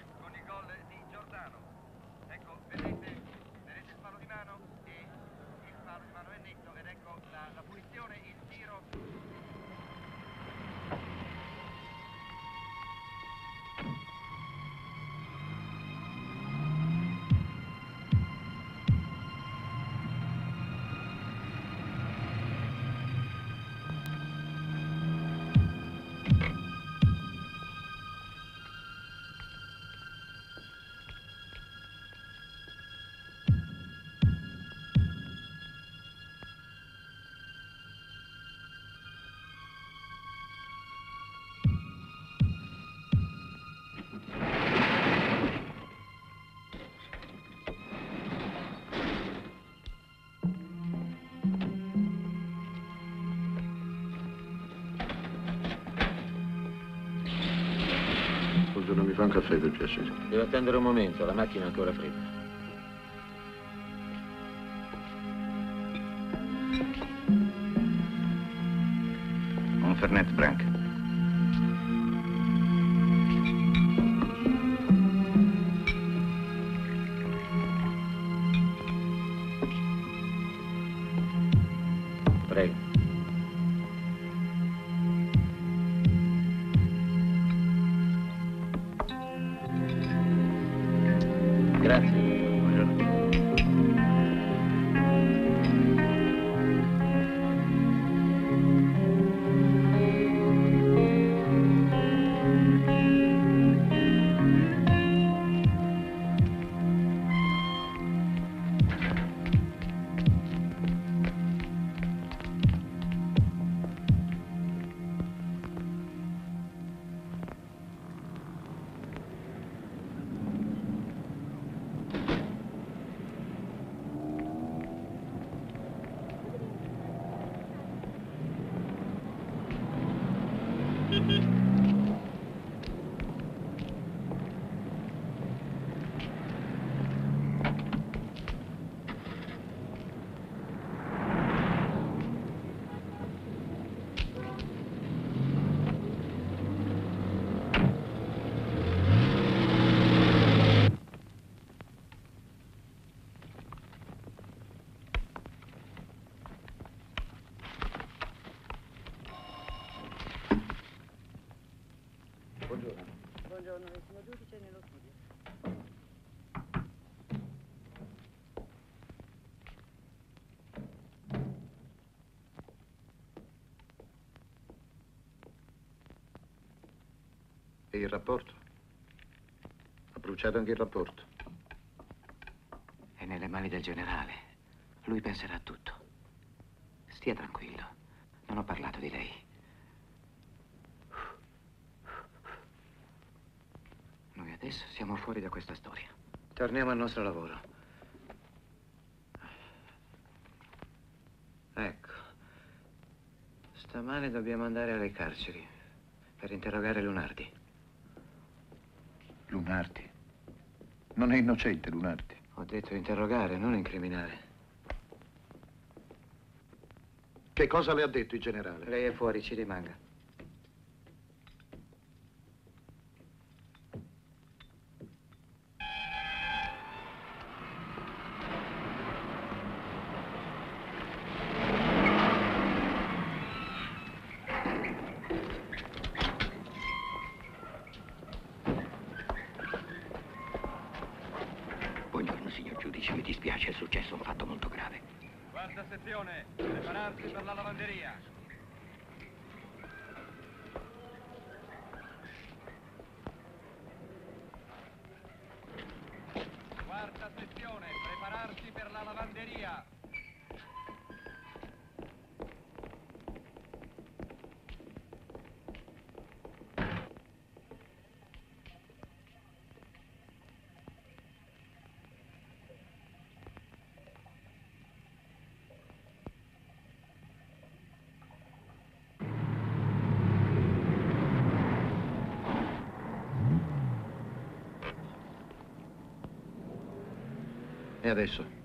Caffè per piacere. Devo attendere un momento, la macchina è ancora fredda. Il rapporto? Ha bruciato anche il rapporto. È nelle mani del generale. Lui penserà a tutto. Stia tranquillo. Non ho parlato di lei. Noi adesso siamo fuori da questa storia. Torniamo al nostro lavoro. Ecco. Stamane dobbiamo andare alle carceri per interrogare Lunardi. Lunardi. Non è innocente, Lunardi. Ho detto interrogare, non incriminare. Che cosa le ha detto il generale? Lei è fuori, ci rimanga. giudice, mi dispiace, è successo un fatto molto grave. Quarta sezione, prepararsi per la lavanderia. Quarta sezione, prepararsi per la lavanderia. E adesso?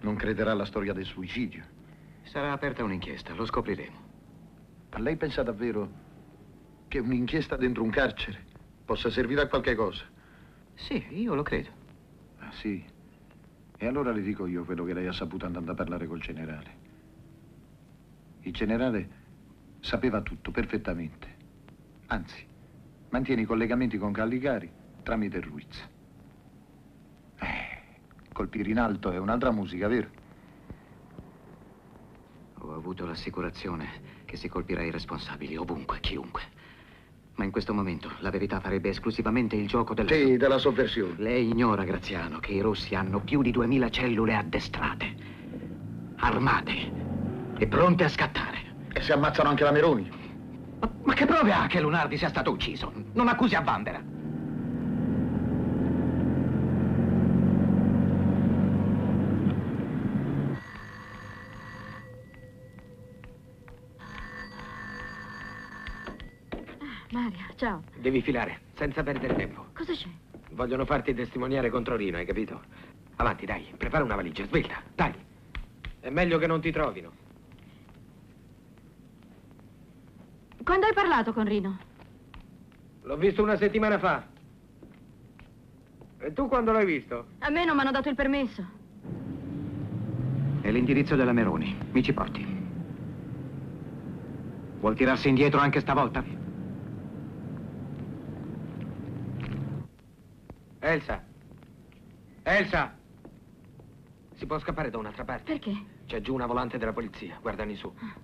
Non crederà alla storia del suicidio. Sarà aperta un'inchiesta, lo scopriremo. Ma lei pensa davvero che un'inchiesta dentro un carcere possa servire a qualche cosa? Sì, io lo credo. Ah, sì? E allora le dico io quello che lei ha saputo andando a parlare col generale. Il generale sapeva tutto perfettamente. Anzi, mantiene i collegamenti con Callicari tramite Ruiz. Colpire in alto è un'altra musica, vero? Ho avuto l'assicurazione che si colpirà i responsabili, ovunque, chiunque. Ma in questo momento la verità farebbe esclusivamente il gioco della... Sì, della sovversione. Lei ignora, Graziano, che i rossi hanno più di 2000 cellule addestrate, armate e pronte a scattare. E se ammazzano anche la Meroni? Ma, ma che prove ha che Lunardi sia stato ucciso? Non accusi a Vandera. Ciao. Devi filare, senza perdere tempo. Cosa c'è? Vogliono farti testimoniare contro Rino, hai capito? Avanti, dai, prepara una valigia, svelta, dai. È meglio che non ti trovino. Quando hai parlato con Rino? L'ho visto una settimana fa. E tu quando l'hai visto? A me non mi hanno dato il permesso. È l'indirizzo della Meroni. Mi ci porti. Vuol tirarsi indietro anche stavolta? Elsa! Elsa! Si può scappare da un'altra parte? Perché? C'è giù una volante della polizia, guardani su. No,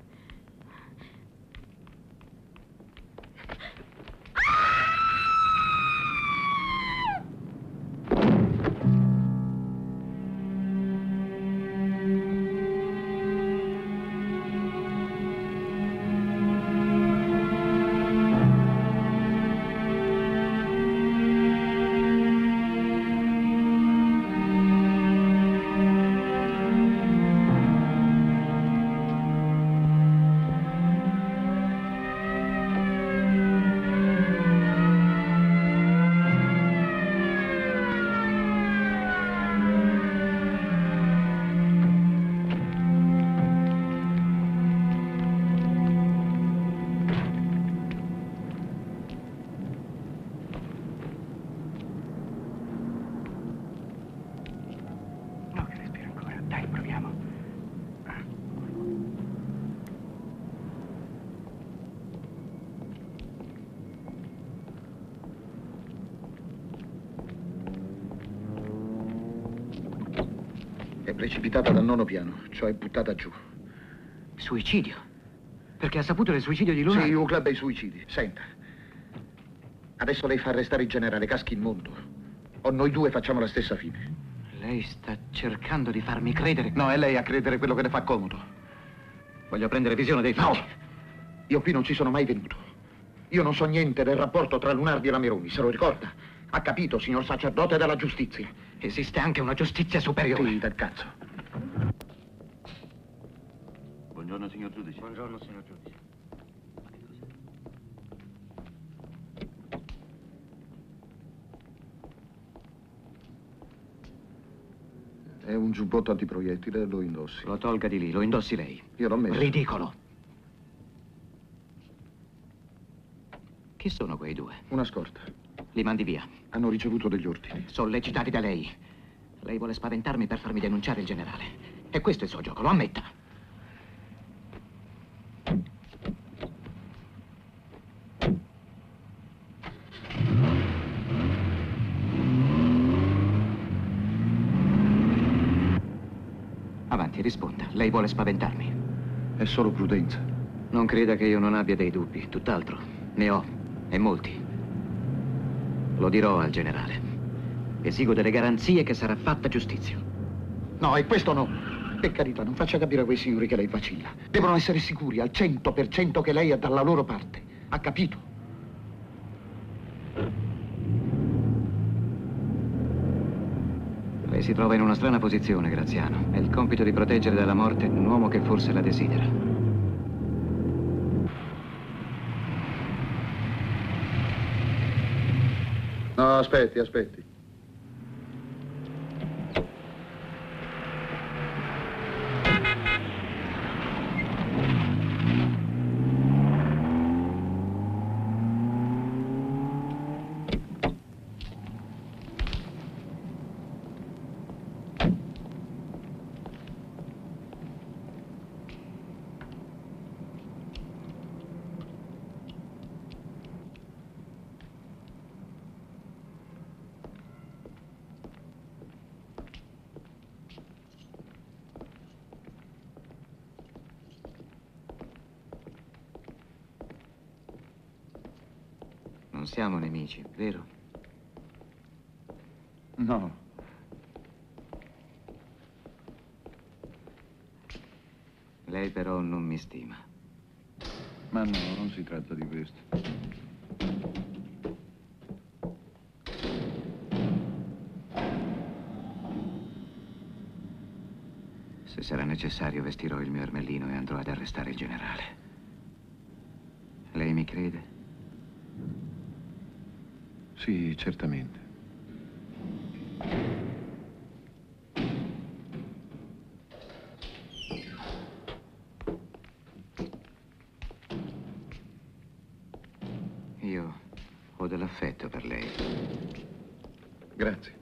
precipitata dal nono piano, cioè buttata giù. Suicidio? Perché ha saputo del suicidio di Luna? Sì, un club dei suicidi. Senta. Adesso lei fa arrestare il generale, caschi il mondo. O noi due facciamo la stessa fine. Lei sta cercando di farmi credere. No, è lei a credere quello che le fa comodo. Voglio prendere visione dei fatti. No! Io qui non ci sono mai venuto. Io non so niente del rapporto tra Lunardi e la Meroni, se lo ricorda? Ha capito, signor sacerdote della giustizia. Esiste anche una giustizia superiore. Sì, del cazzo. Buongiorno, signor giudice. Buongiorno, signor giudice. È un giubbotto antiproiettile, lo indossi. Lo tolga di lì, lo indossi lei. Io l'ho messo. Ridicolo. Chi sono quei due? Una scorta. Li mandi via. Hanno ricevuto degli ordini. Sollecitati da lei. Lei vuole spaventarmi per farmi denunciare il generale. E questo è il suo gioco, lo ammetta. Lei vuole spaventarmi. È solo prudenza. Non creda che io non abbia dei dubbi, tutt'altro. Ne ho, e molti. Lo dirò al generale. Esigo delle garanzie che sarà fatta giustizia. No, e questo no. Per carità, non faccia capire a quei signori che lei vacilla. Devono essere sicuri al 100% che lei è dalla loro parte. Ha capito? Si trova in una strana posizione, Graziano. È il compito di proteggere dalla morte un uomo che forse la desidera. No, aspetti, aspetti. Nemici, vero? No. Lei però non mi stima. Ma no, non si tratta di questo. Se sarà necessario vestirò il mio ermellino e andrò ad arrestare il generale. Lei mi crede? Sì, certamente. Io ho dell'affetto per lei. Grazie.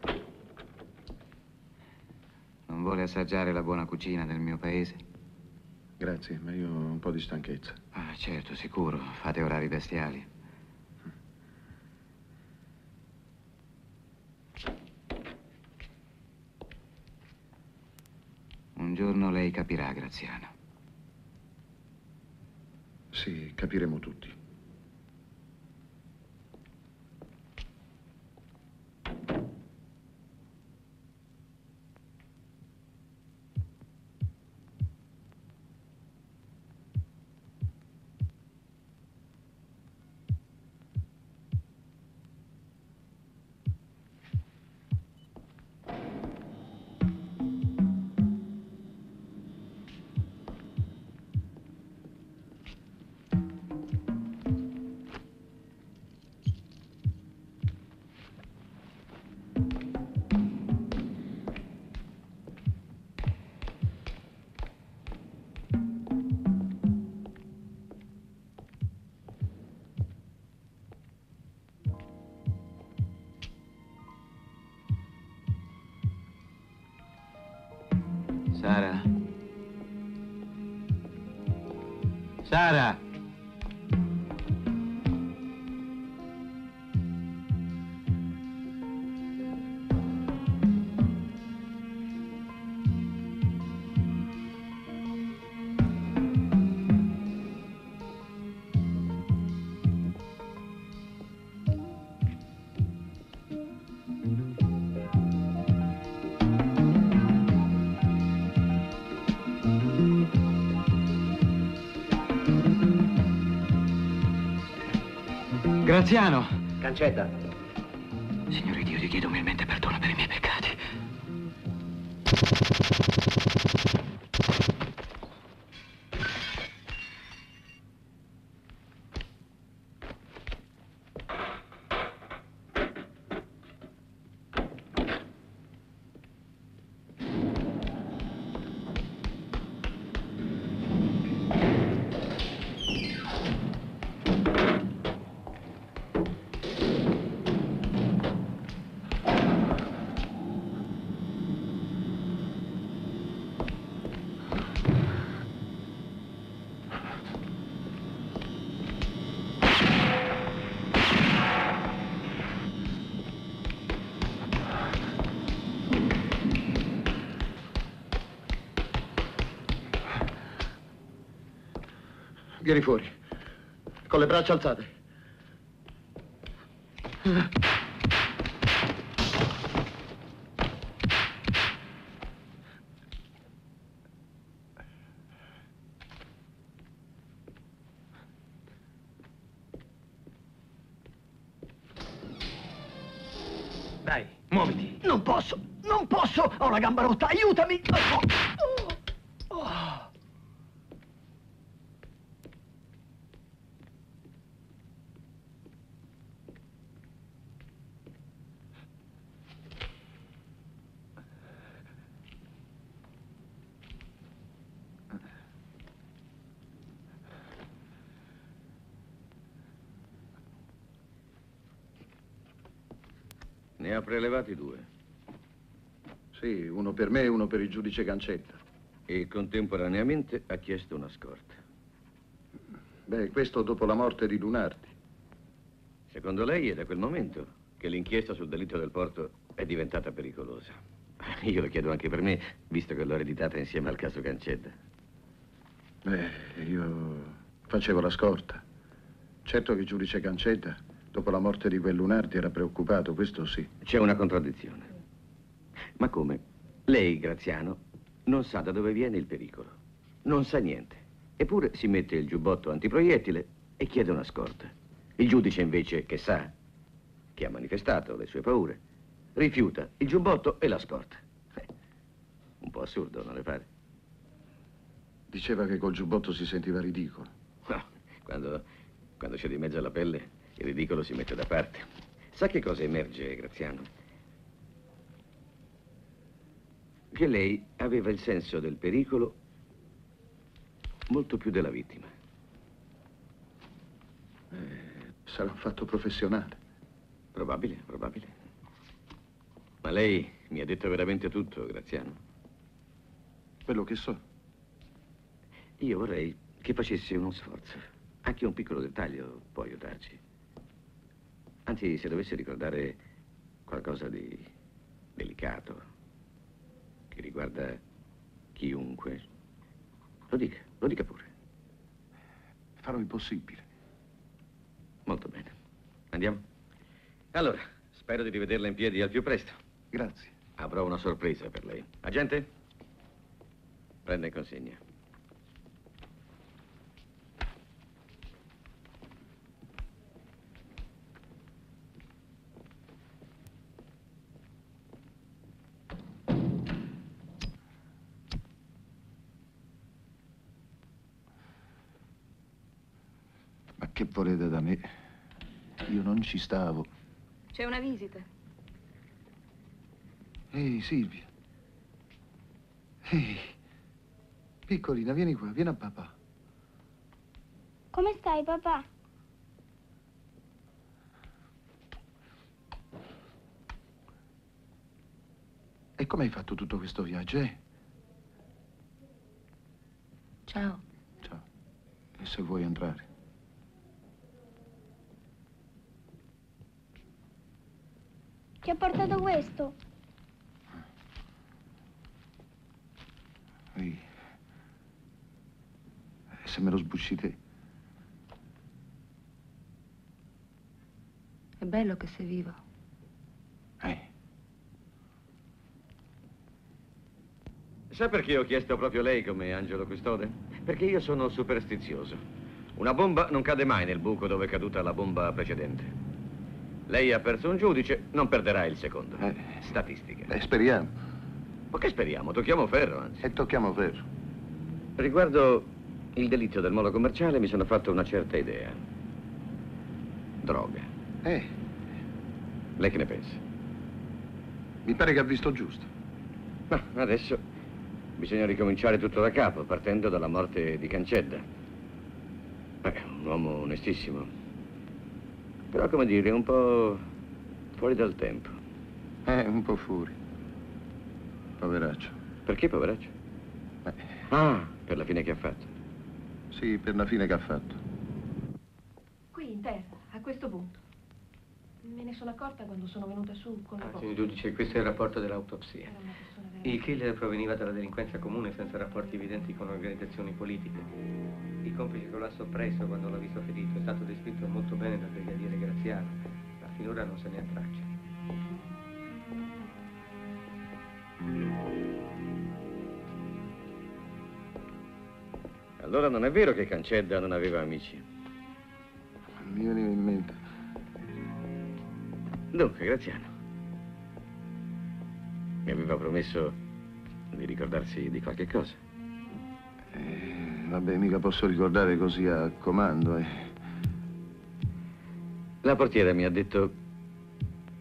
Non vuole assaggiare la buona cucina del mio paese? Grazie, ma io ho un po' di stanchezza. Ah, certo, sicuro. Fate orari bestiali. Un giorno lei capirà, Graziano. Sì, capiremo tutti. Sara. Graziano. Cancetta. Vieni fuori. Con le braccia alzate. Dai, muoviti. Non posso, non posso! Ho la gamba rotta, aiutami! Ne ha prelevati due. Sì, uno per me e uno per il giudice Cancetta. E contemporaneamente ha chiesto una scorta. Beh, questo dopo la morte di Lunardi. Secondo lei è da quel momento che l'inchiesta sul delitto del porto è diventata pericolosa. Io lo chiedo anche per me, visto che l'ho ereditata insieme al caso Cancetta. Beh, io facevo la scorta. Certo che il giudice Cancetta, dopo la morte di quel Lunardi, era preoccupato, questo sì. C'è una contraddizione. Ma come? Lei, Graziano, non sa da dove viene il pericolo. Non sa niente. Eppure si mette il giubbotto antiproiettile e chiede una scorta. Il giudice invece, che sa, che ha manifestato le sue paure, rifiuta il giubbotto e la scorta. Eh, un po' assurdo, non le pare? Diceva che col giubbotto si sentiva ridicolo. No, quando, quando c'è di mezzo la pelle, il ridicolo si mette da parte. Sa che cosa emerge, Graziano? Che lei aveva il senso del pericolo molto più della vittima. Eh, sarà un fatto professionale. Probabile, probabile. Ma lei mi ha detto veramente tutto, Graziano. Quello che so. Io vorrei che facessi uno sforzo. Anche un piccolo dettaglio può aiutarci. Anzi, se dovesse ricordare qualcosa di delicato, che riguarda chiunque, lo dica, lo dica pure. Farò il possibile. Molto bene. Andiamo? Allora, spero di rivederla in piedi al più presto. Grazie. Avrò una sorpresa per lei. Agente? Prenda in consegna. Ma che volete da me? Io non ci stavo. C'è una visita. Ehi, Silvia. Ehi. Piccolina, vieni qua, vieni a papà. Come stai, papà? E come hai fatto tutto questo viaggio, eh? Ciao. Ciao. E se vuoi entrare? Ti ha portato questo? Ehi. E se me lo sbucci te? È bello che sei vivo. Eh. Sa perché ho chiesto proprio lei come angelo custode? Perché io sono superstizioso. Una bomba non cade mai nel buco dove è caduta la bomba precedente. Lei ha perso un giudice, non perderà il secondo. Statistica. Eh, speriamo. Ma che speriamo? Tocchiamo ferro, anzi. E tocchiamo ferro. Riguardo il delitto del molo commerciale mi sono fatto una certa idea. Droga. Eh, Lei che ne pensa? mi pare che ha visto giusto. Ma adesso bisogna ricominciare tutto da capo, partendo dalla morte di Cancedda. Beh, un uomo onestissimo. Però, come dire, un po' fuori dal tempo. Eh, un po' fuori. Poveraccio. Perché, poveraccio? Ah, per la fine che ha fatto. Sì, per la fine che ha fatto. Qui in terra, a questo punto. Me ne sono accorta quando sono venuta su con la Ah, signor giudice, questo è il rapporto dell'autopsia. Il killer proveniva dalla delinquenza comune senza rapporti evidenti con organizzazioni politiche. Il complice che lo ha soppresso quando l'ha visto ferito è stato descritto molto bene dal brigadiere Graziano, ma finora non se ne ha traccia. Allora non è vero che Cancedda non aveva amici. Mi veniva in mente. Dunque, Graziano. Mi aveva promesso di ricordarsi di qualche cosa. Eh, vabbè, mica posso ricordare così a comando. Eh. La portiera mi ha detto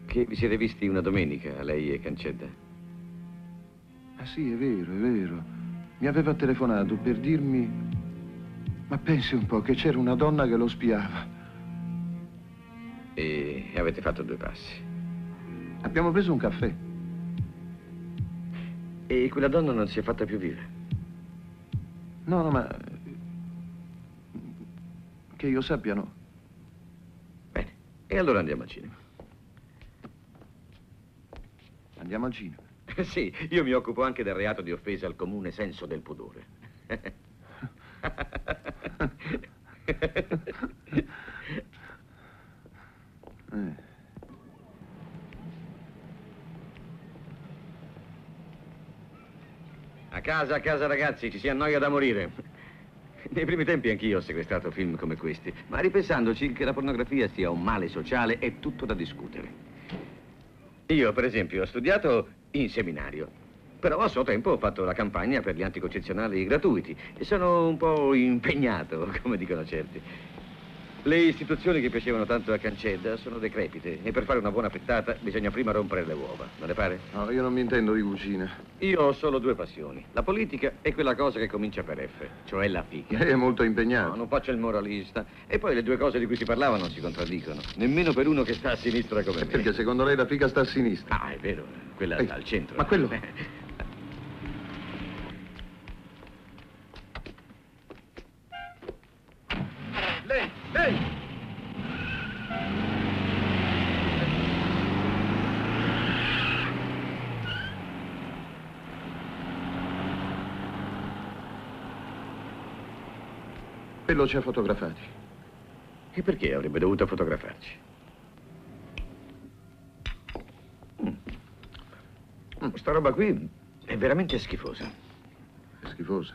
che vi siete visti una domenica, lei e Cancedda. Ah sì, è vero, è vero. Mi aveva telefonato per dirmi... Ma pensi un po' che c'era una donna che lo spiava. E avete fatto due passi. Abbiamo preso un caffè. E quella donna non si è fatta più vivere. No, no, ma... Che io sappia no. Bene. E allora andiamo al cinema. Andiamo al cinema. sì, io mi occupo anche del reato di offesa al comune senso del pudore. Eh. A casa, casa ragazzi, ci si annoia da morire. Nei primi tempi anch'io ho sequestrato film come questi, ma ripensandoci che la pornografia sia un male sociale è tutto da discutere. Io, per esempio, ho studiato in seminario, però a suo tempo ho fatto la campagna per gli anticoncezionali gratuiti e sono un po' impegnato, come dicono certi. Le istituzioni che piacevano tanto a Cancedda sono decrepite e per fare una buona frittata bisogna prima rompere le uova, non le pare? No, io non mi intendo di cucina. Io ho solo due passioni, la politica e quella cosa che comincia per F, cioè la fica. Lei è molto impegnato. No, non faccio il moralista. E poi le due cose di cui si parlava non si contraddicono, nemmeno per uno che sta a sinistra come me. Perché secondo lei la fica sta a sinistra? Ah, è vero, quella Ehi, sta al centro. ma quello- Lei! Quello ci ha fotografati. E perché avrebbe dovuto fotografarci? Mm. Mm, Sta roba qui è veramente schifosa. È schifosa.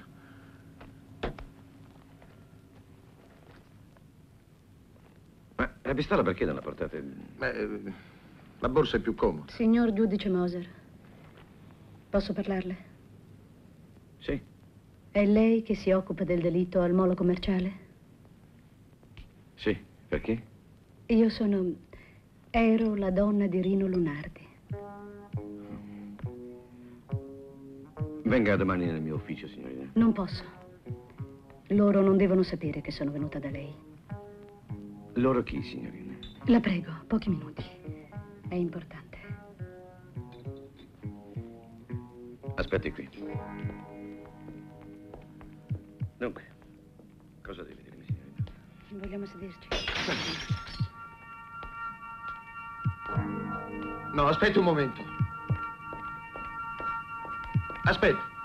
Ma la pistola perché non la portate? Beh, eh, la borsa è più comoda. Signor giudice Moser, posso parlarle? Sì. È lei che si occupa del delitto al molo commerciale? Sì, perché? Io sono... ero la donna di Rino Lunardi. Venga domani nel mio ufficio, signorina. Non posso. Loro non devono sapere che sono venuta da lei. Loro chi, signorina? La prego, pochi minuti. È importante. Aspetti qui. Dunque, cosa devi dirmi, signorina? Vogliamo sederci? No, aspetti un momento. Aspetti.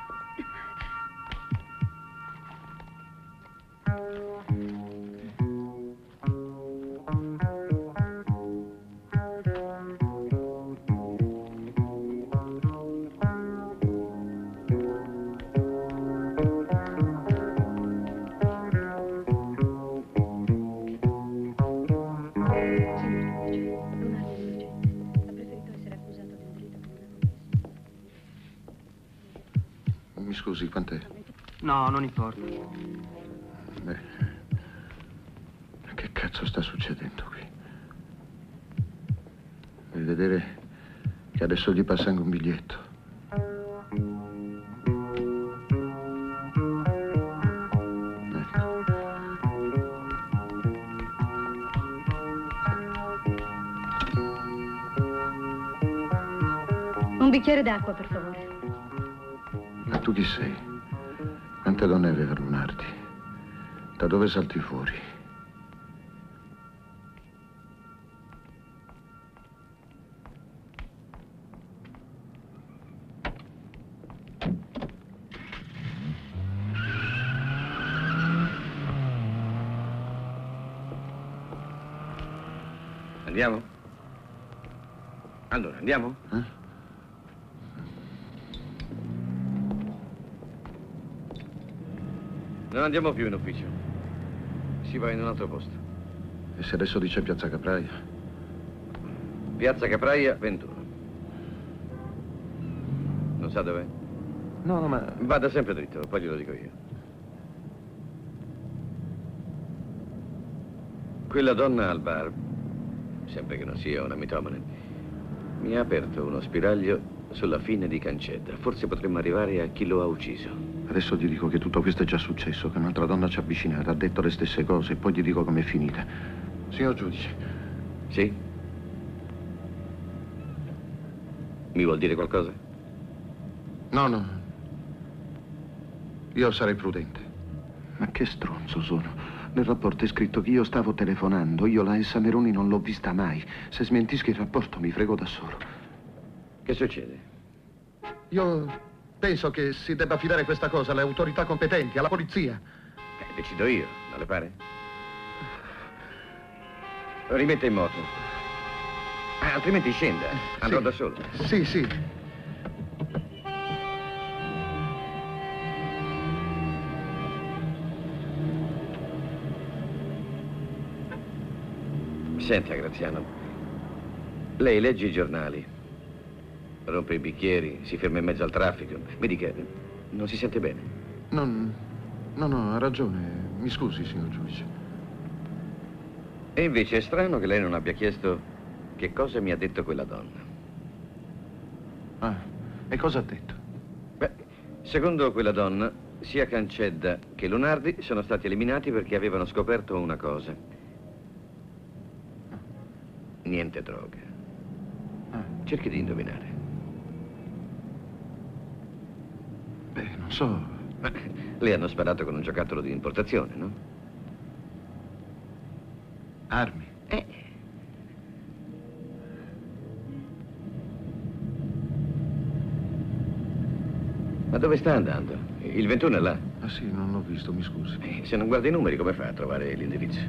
No, non importa. Beh, che cazzo sta succedendo qui? Devi vedere che adesso gli passa anche un biglietto. Un bicchiere d'acqua, per favore. Ma tu chi sei? Quante donne aveva Lunardi? Da dove salti fuori? Andiamo? Allora, andiamo? Andiamo più in ufficio. Si va in un altro posto. E se adesso dice Piazza Capraia? Piazza Capraia 21. Non sa dov'è? No, no, ma... Vada sempre dritto, poi glielo dico io. Quella donna al bar, sempre che non sia una mitomane, mi ha aperto uno spiraglio sulla fine di Cancetta. Forse potremmo arrivare a chi lo ha ucciso. Adesso gli dico che tutto questo è già successo, che un'altra donna ci ha avvicinato, ha detto le stesse cose e poi gli dico com'è finita. Signor giudice. Sì? Mi vuol dire qualcosa? No, no. Io sarei prudente. Ma che stronzo sono. Nel rapporto è scritto che io stavo telefonando. Io la Essa Meroni non l'ho vista mai. Se smentisco il rapporto mi frego da solo. Che succede? Io penso che si debba affidare questa cosa alle autorità competenti, alla polizia. Eh, decido io, non le pare? Lo rimetta in moto. Ah, altrimenti scenda. Andrò Sì. da solo. Sì, sì. Senta, Graziano. Lei legge i giornali, rompe i bicchieri, si ferma in mezzo al traffico. Mi dica, non si sente bene? Non... No, no, ha ragione. Mi scusi, signor giudice. E invece è strano che lei non abbia chiesto che cosa mi ha detto quella donna. Ah, e cosa ha detto? Beh, secondo quella donna, sia Cancedda che Lunardi sono stati eliminati perché avevano scoperto una cosa. Niente droga. Cerchi di indovinare. So. Le hanno sparato con un giocattolo di importazione, no? Armi. Eh. Ma dove sta andando? Il 21 è là. Ah sì, non l'ho visto, mi scusi. Eh, Se non guarda i numeri, come fa a trovare l'indirizzo?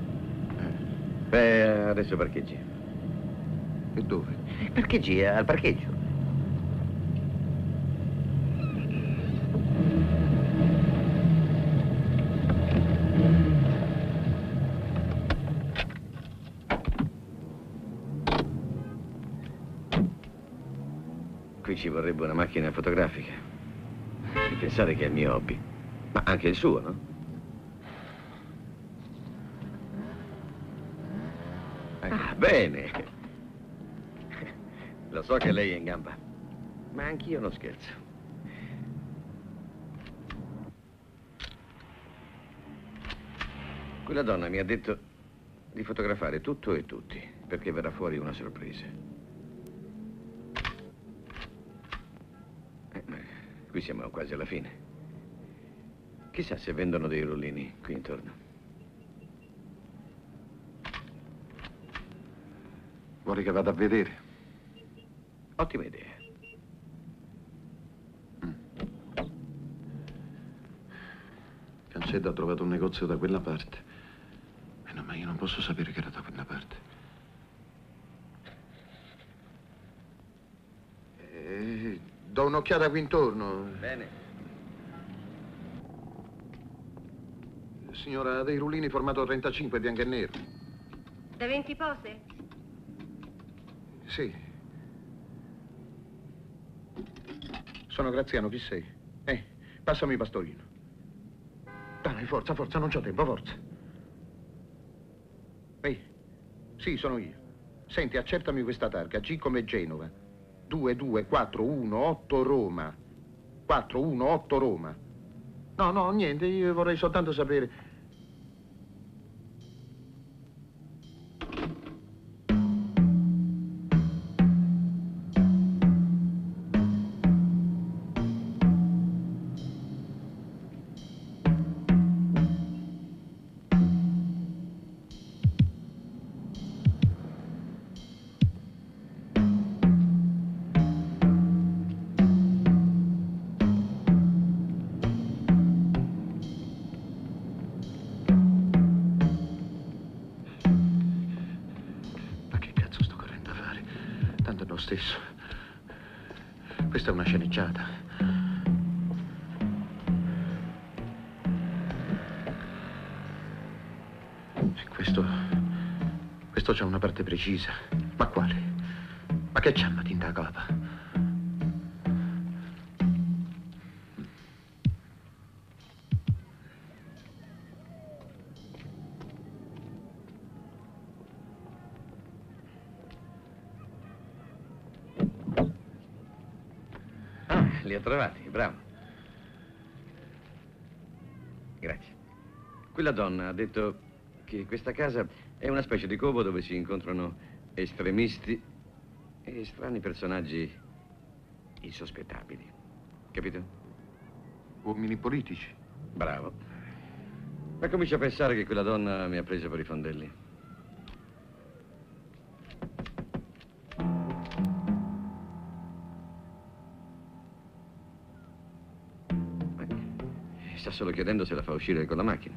Beh, adesso parcheggi. E dove? Parcheggi al parcheggio. Qui ci vorrebbe una macchina fotografica. E pensare che è il mio hobby. Ma anche il suo, no? Ah, bene. Lo so che lei è in gamba, ma anch'io non scherzo. Quella donna mi ha detto di fotografare tutto e tutti, perché verrà fuori una sorpresa. Siamo quasi alla fine. Chissà se vendono dei rullini qui intorno. Vuole che vada a vedere? Ottima idea. Cancedda ha trovato un negozio da quella parte. Eh no, ma io non posso sapere che era da quella parte. Do un'occhiata qui intorno. Bene. Signora dei rullini formato 35 bianco e nero. Da 20 pose? Sì. Sono Graziano, chi sei? Eh, passami il pastorino. Dai, forza, forza, non c'ho tempo, forza. Ehi, sì, sono io. Senti, accertami questa targa, G come Genova. 22418 Roma. 418 Roma. No, no, niente, io vorrei soltanto sapere... li ho trovati, bravo. Grazie. Quella donna ha detto che questa casa è una specie di covo dove si incontrano estremisti e strani personaggi insospettabili. Capito? Uomini politici. Bravo. Ma comincio a pensare che quella donna mi ha preso per i fondelli. Solo chiedendo se la fa uscire con la macchina.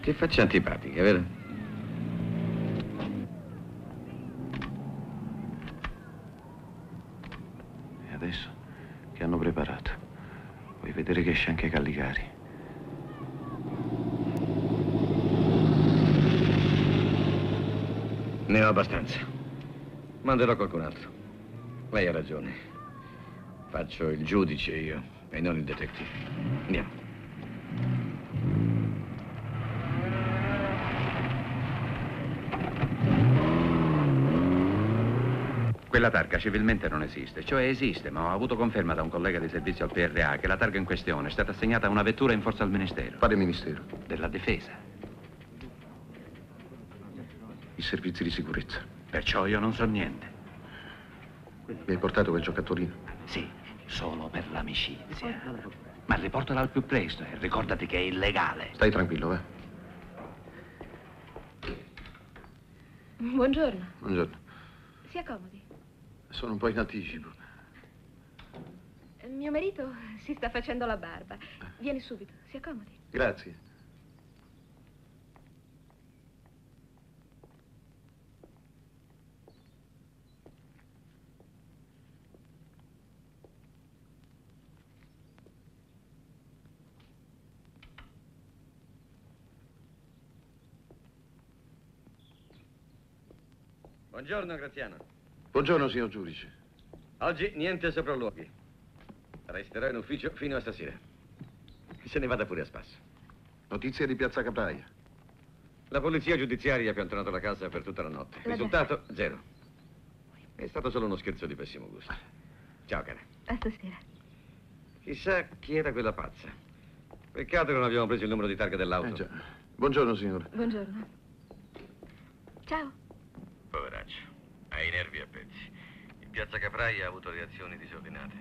Che faccia antipatica, vero? E adesso che hanno preparato? Vuoi vedere che esce anche Calligari? Ne ho abbastanza. Manderò qualcun altro. Lei ha ragione. Faccio il giudice io e non il detective. Andiamo. Quella targa civilmente non esiste, cioè esiste, ma ho avuto conferma da un collega di servizio al PRA che la targa in questione è stata assegnata a una vettura in forza al Ministero. Quale ministero? Della Difesa. I servizi di sicurezza. Perciò io non so niente. Mi hai portato quel giocattolino? Sì, solo per l'amicizia. Ma riportala al più presto e ricordati che è illegale. Stai tranquillo, eh? Buongiorno. Buongiorno. Si accomodi. Sono un po' in anticipo. Mio marito si sta facendo la barba. Vieni subito, si accomodi. Grazie. Buongiorno, Graziano. Buongiorno, signor giudice. Oggi niente sopralluoghi. Resterò in ufficio fino a stasera. Se ne vada pure a spasso. Notizie di Piazza Capraia. La polizia giudiziaria ha piantonato la casa per tutta la notte. La Risultato, zero. È stato solo uno scherzo di pessimo gusto. Ciao, cara. A stasera. Chissà chi era quella pazza. Peccato che non abbiamo preso il numero di targa dell'auto. Eh già. Buongiorno, signore. Buongiorno. Ciao. Poveraccio. Ha i nervi a pezzi. In piazza Capraia ha avuto reazioni disordinate.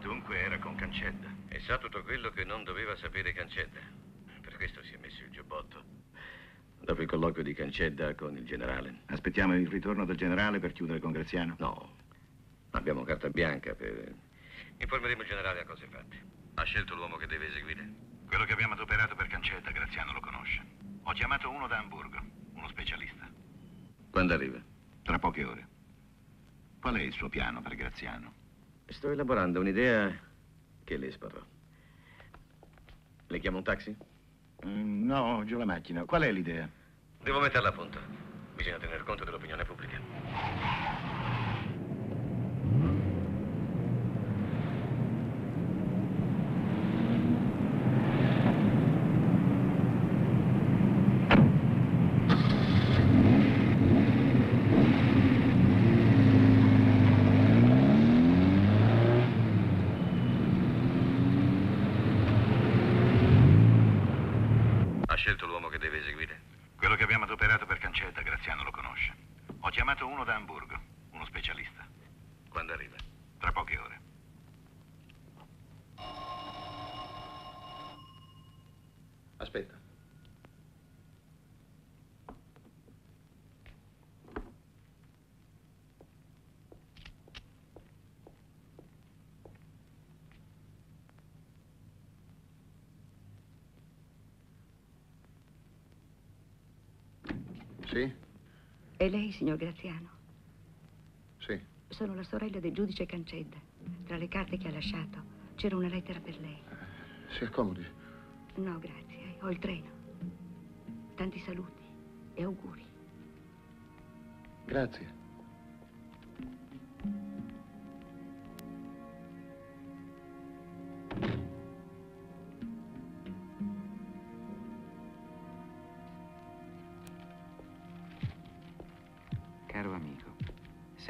Dunque era con Cancetta. E sa tutto quello che non doveva sapere Cancetta. Per questo si è messo il giubbotto. Dopo il colloquio di Cancetta con il generale. Aspettiamo il ritorno del generale per chiudere con Graziano? No. Abbiamo carta bianca per... Informeremo il generale a cose fatte. Ha scelto l'uomo che deve eseguire. Quello che abbiamo adoperato per Cancetta, Graziano lo conosce. Ho chiamato uno da Hamburgo, uno specialista. Quando arriva? Tra poche ore. Qual è il suo piano per Graziano? Sto elaborando un'idea che le esporrò. Le chiamo un taxi? Mm, no, giù la macchina. Qual è l'idea? Devo metterla a punto. Bisogna tener conto dell'opinione pubblica. mandato uno da Hamburgo, uno specialista. Quando arriva? Tra poche ore. Aspetta. Sì? E lei, signor Graziano? Sì. Sono la sorella del giudice Cancedda. Tra le carte che ha lasciato c'era una lettera per lei. Si accomodi. No, grazie, ho il treno. Tanti saluti e auguri. Grazie.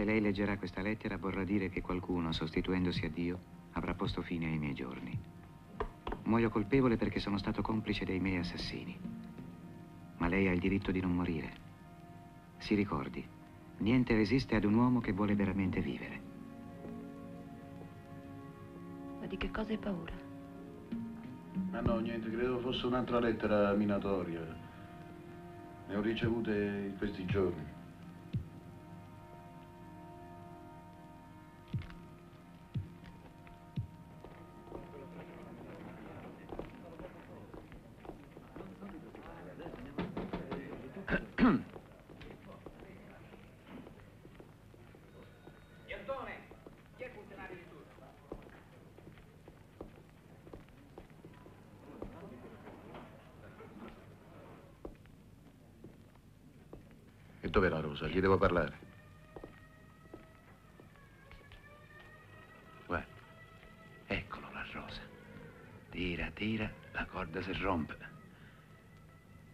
Se lei leggerà questa lettera vorrà dire che qualcuno, sostituendosi a Dio, avrà posto fine ai miei giorni. Muoio colpevole perché sono stato complice dei miei assassini. Ma lei ha il diritto di non morire. Si ricordi, niente resiste ad un uomo che vuole veramente vivere. Ma di che cosa hai paura? Ma no, niente, credo fosse un'altra lettera minatoria. Ne ho ricevute in questi giorni. Rosa? Gli devo parlare. Guarda, eccolo la rosa. Tira, tira, la corda si rompe.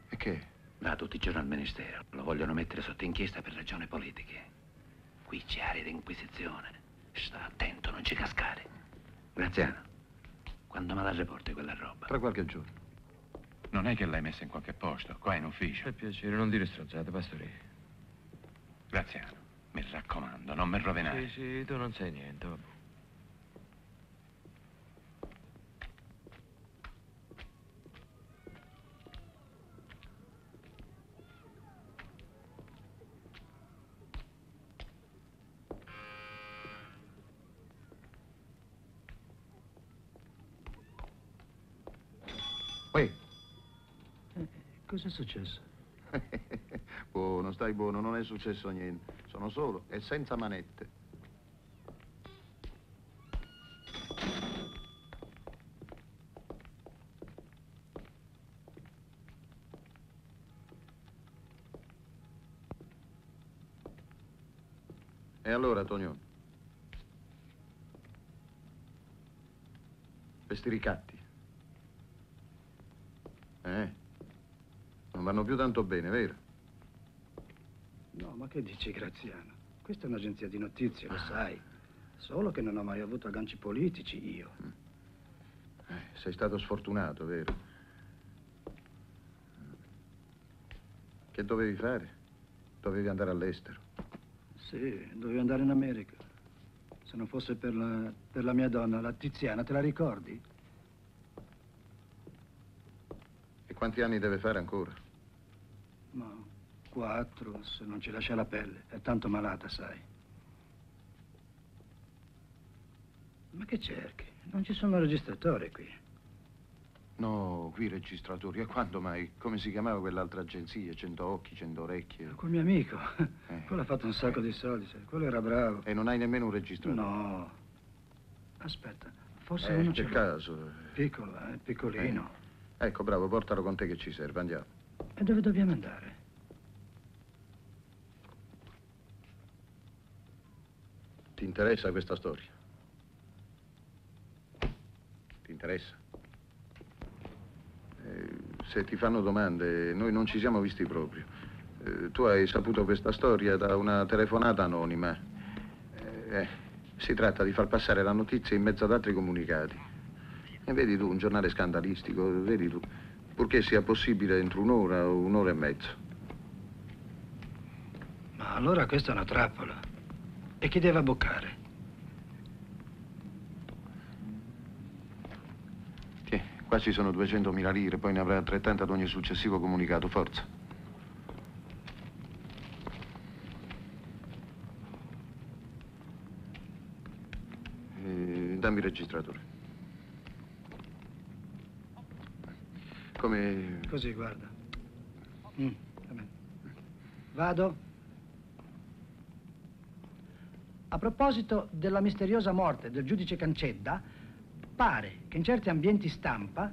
E che? Va tutti i giorni al ministero. Lo vogliono mettere sotto inchiesta per ragioni politiche. Qui c'è aria di inquisizione. Sta attento, non ci cascare. Graziano, quando me la riporti quella roba? Tra qualche giorno. Non è che l'hai messa in qualche posto, qua in ufficio. Per piacere, non dire stronzate, pastorino. Graziano, mi raccomando, non mi rovinare. Sì, sì, tu non sai niente, vabbè. Poi, Cos'è successo? Buono, non è successo niente. Sono solo e senza manette. E allora, Tonio? Questi ricatti? Eh? Non vanno più tanto bene, vero? Ma che dici, Graziano? Questa è un'agenzia di notizie, lo sai. Solo che non ho mai avuto agganci politici io. Eh, sei stato sfortunato, vero? Che dovevi fare? Dovevi andare all'estero. Sì, dovevo andare in America. Se non fosse per la, per la mia donna, la Tiziana, te la ricordi? E quanti anni deve fare ancora? Quattro, se non ci lascia la pelle. È tanto malata, sai. Ma che cerchi? Non ci sono registratori qui. No, qui registratori. E quando mai? Come si chiamava quell'altra agenzia? Cento occhi, cento orecchie. Quel mio amico. Quello ha fatto un sacco di soldi, sai. Quello era bravo. E non hai nemmeno un registratore? No. Aspetta, forse Eh, uno l'ho. caso. Piccolo, eh, piccolino. Ecco, bravo, portalo con te che ci serve, andiamo. E dove dobbiamo andare? Ti interessa questa storia? Ti interessa? Eh, se ti fanno domande, noi non ci siamo visti proprio. Eh, tu hai saputo questa storia da una telefonata anonima. Eh, eh, si tratta di far passare la notizia in mezzo ad altri comunicati. E vedi tu, un giornale scandalistico, vedi tu, purché sia possibile entro un'ora o un'ora e mezzo. Ma allora questa è una trappola. E chi deve abboccare? Tiè, qua ci sono 200.000 lire, poi ne avrai altrettante ad ogni successivo comunicato, forza. Eh, dammi il registratore. Come... Così, guarda. Mm, va bene. Vado. A proposito della misteriosa morte del giudice Cancedda, pare che in certi ambienti stampa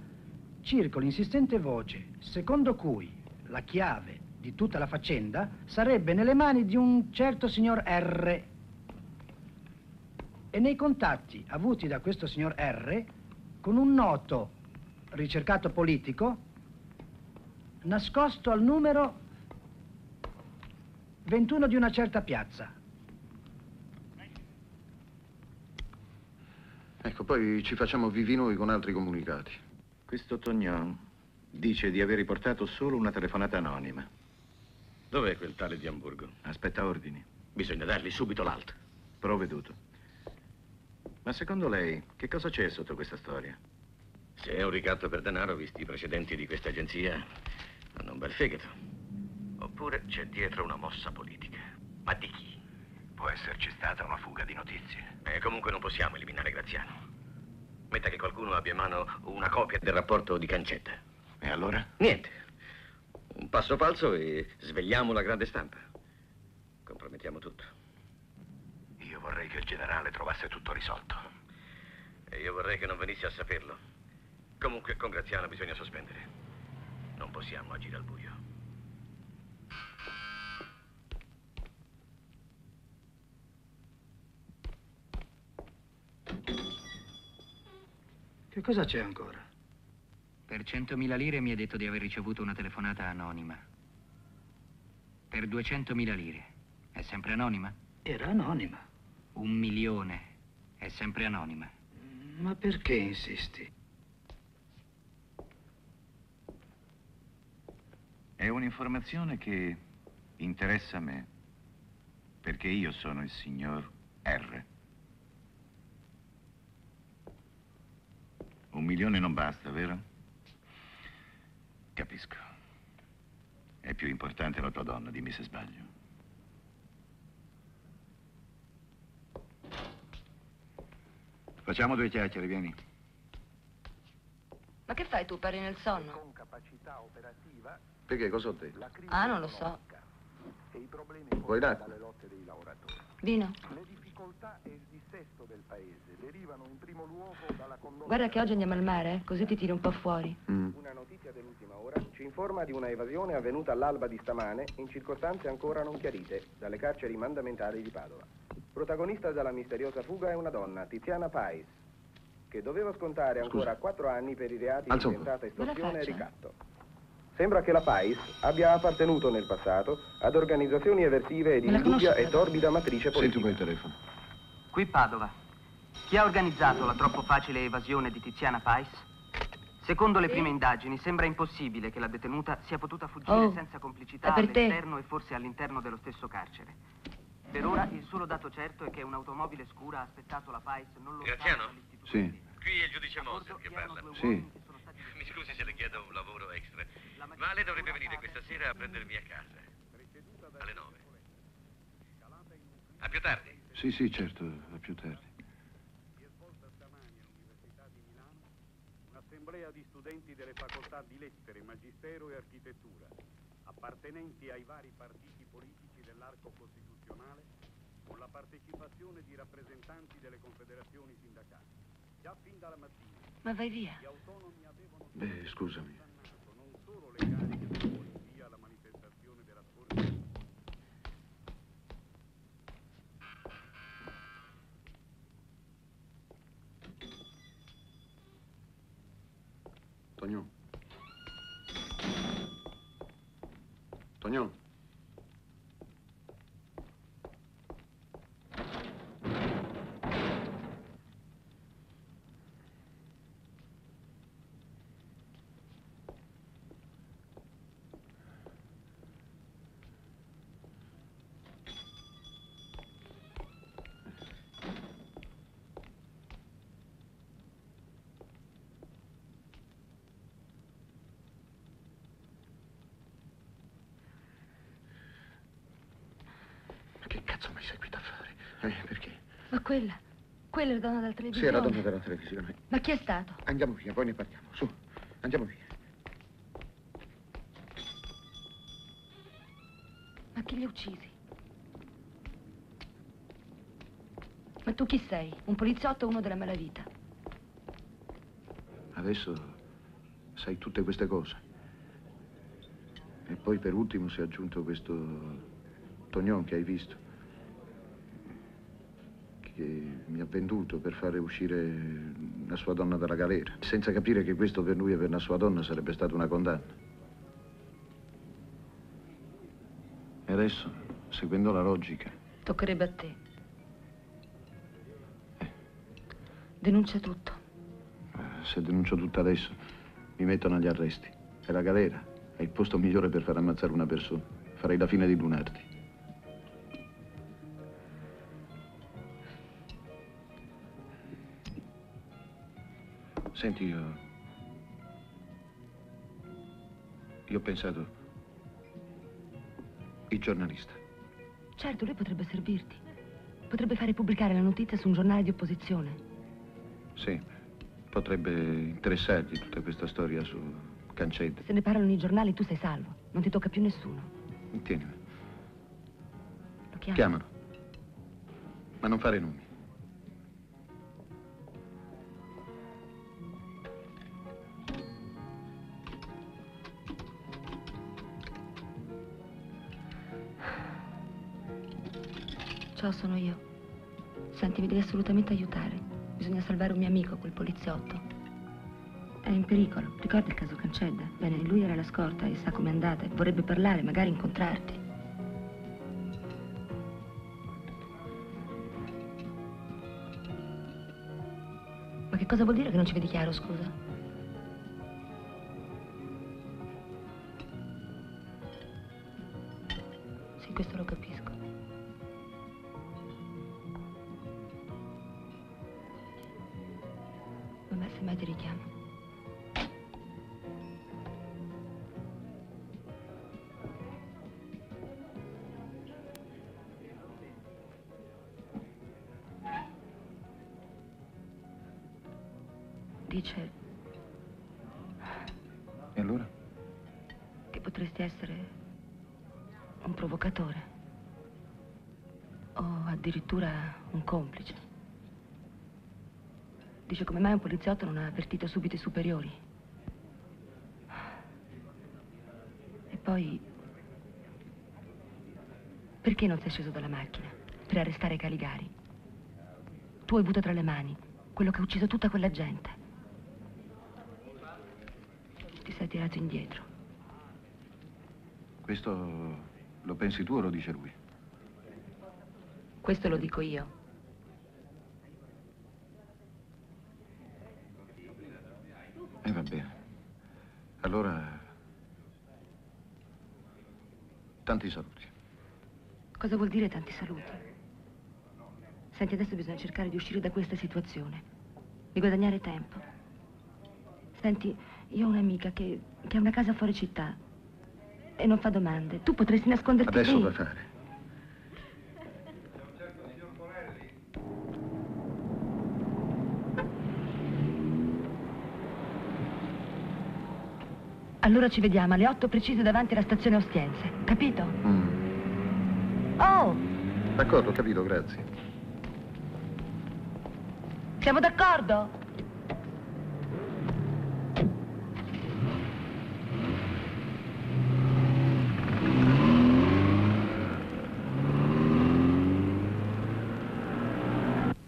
circoli insistente voce secondo cui la chiave di tutta la faccenda sarebbe nelle mani di un certo signor R. E nei contatti avuti da questo signor R con un noto ricercato politico nascosto al numero 21 di una certa piazza. Ecco, poi ci facciamo vivi noi con altri comunicati. Questo Tognon dice di aver riportato solo una telefonata anonima. Dov'è quel tale di Amburgo? Aspetta ordini. Bisogna dargli subito l'alto. Provveduto. Ma secondo lei, che cosa c'è sotto questa storia? Se è un ricatto per denaro, visti i precedenti di questa agenzia, hanno un bel fegato. Oppure c'è dietro una mossa politica. Ma di chi? Può esserci stata una fuga di notizie. E comunque non possiamo eliminare Graziano. Metta che qualcuno abbia in mano una copia del rapporto di Cancetta. E allora? Niente. Un passo falso e svegliamo la grande stampa. Compromettiamo tutto. Io vorrei che il generale trovasse tutto risolto. E io vorrei che non venisse a saperlo. Comunque con Graziano bisogna sospendere. Non possiamo agire al buio. Che cosa c'è ancora? Per 100.000 lire mi ha detto di aver ricevuto una telefonata anonima. Per 200.000 lire. È sempre anonima? Era anonima. Un milione. È sempre anonima. Ma perché insisti? È un'informazione che interessa a me, perché io sono il signor R. Un milione non basta, vero? Capisco. È più importante la tua donna, dimmi se sbaglio. Facciamo due chiacchiere, vieni. Ma che fai tu? Pari nel sonno? Perché cosa ho detto? Ah, non lo so. Vuoi l'acqua? Vino. Le difficoltà e il dissesto del paese derivano in primo luogo dalla condotta... Guarda che oggi andiamo al mare, eh? così ti tiri un po' fuori. Una notizia dell'ultima ora ci informa di una evasione avvenuta all'alba di stamane in circostanze ancora non chiarite dalle carceri mandamentali di Padova. Protagonista della misteriosa fuga è una donna, Tiziana Pais, che doveva scontare ancora quattro anni per i reati di tentata estorsione e ricatto. Sembra che la Pais abbia appartenuto nel passato ad organizzazioni eversive di indubbia e torbida matrice Senti un politica. po' il telefono. Qui Padova. Chi ha organizzato la troppo facile evasione di Tiziana Pais? Secondo le prime indagini, sembra impossibile che la detenuta sia potuta fuggire Oh, senza complicità all'esterno e forse all'interno dello stesso carcere. Per ora il solo dato certo è che un'automobile scura ha aspettato la Pais non lontano Graziano? Sì. Qui è il giudice Moser che parla. Sì. Mi scusi se le chiedo un lavoro extra, ma lei dovrebbe venire questa sera a prendermi a casa. Alle nove. A più tardi. Sì, sì, certo, a più tardi. Un'assemblea di studenti delle facoltà di lettere, magistero e architettura, appartenenti ai vari partiti politici dell'arco costituzionale, con la partecipazione di rappresentanti delle confederazioni sindacali. Già fin dalla mattina Ma vai via. gli autonomi avevano Beh, scusami. non solo le cariche Toñón. Toñón. Eh, perché? Ma quella, quella è la donna della Sì, televisione. è la donna della televisione. Ma chi è stato? Andiamo via, poi ne parliamo. Su, andiamo via. Ma Chi li ha uccisi? Ma tu chi sei? Un poliziotto o uno della malavita? Adesso sai tutte queste cose. E poi per ultimo si è aggiunto questo Tognon che hai visto. Che mi ha venduto per fare uscire la sua donna dalla galera. Senza capire che questo per lui e per la sua donna sarebbe stata una condanna. E adesso, seguendo la logica, Toccherebbe a te. Denuncia tutto. se denuncio tutto adesso, mi mettono agli arresti. E la galera è il posto migliore per far ammazzare una persona. Farei la fine di Lunardi. Senti, io... Io ho pensato... Il giornalista. Certo, lui potrebbe servirti. Potrebbe fare pubblicare la notizia su un giornale di opposizione. Sì, potrebbe interessargli tutta questa storia su Cancetta. Se ne parlano i giornali, tu sei salvo. Non ti tocca più nessuno. Tienimi, Lo chiamo. chiamalo. Ma non fare nomi. Ciao, sono io. Senti, mi devi assolutamente aiutare. Bisogna salvare un mio amico, quel poliziotto. È in pericolo. Ricordi il caso Cancedda? Bene, lui era la scorta e sa com'è andata. Vorrebbe parlare, magari incontrarti. Ma che cosa vuol dire che non ci vedi chiaro, scusa? Dice come mai un poliziotto non ha avvertito subito i superiori. E poi perché non sei sceso dalla macchina per arrestare Caligari? Tu hai avuto tra le mani quello che ha ucciso tutta quella gente. Ti sei tirato indietro. Questo lo pensi tu o lo dice lui? Questo lo dico io. E va bene. Allora... Tanti saluti. Cosa vuol dire tanti saluti? Senti, adesso bisogna cercare di uscire da questa situazione, di guadagnare tempo. Senti, io ho un'amica che, che ha una casa fuori città e non fa domande. Tu potresti nasconderti Adesso lì. da fare. Allora ci vediamo alle otto precise davanti alla stazione Ostiense, capito? Mm. Oh, D'accordo, capito, grazie. siamo d'accordo?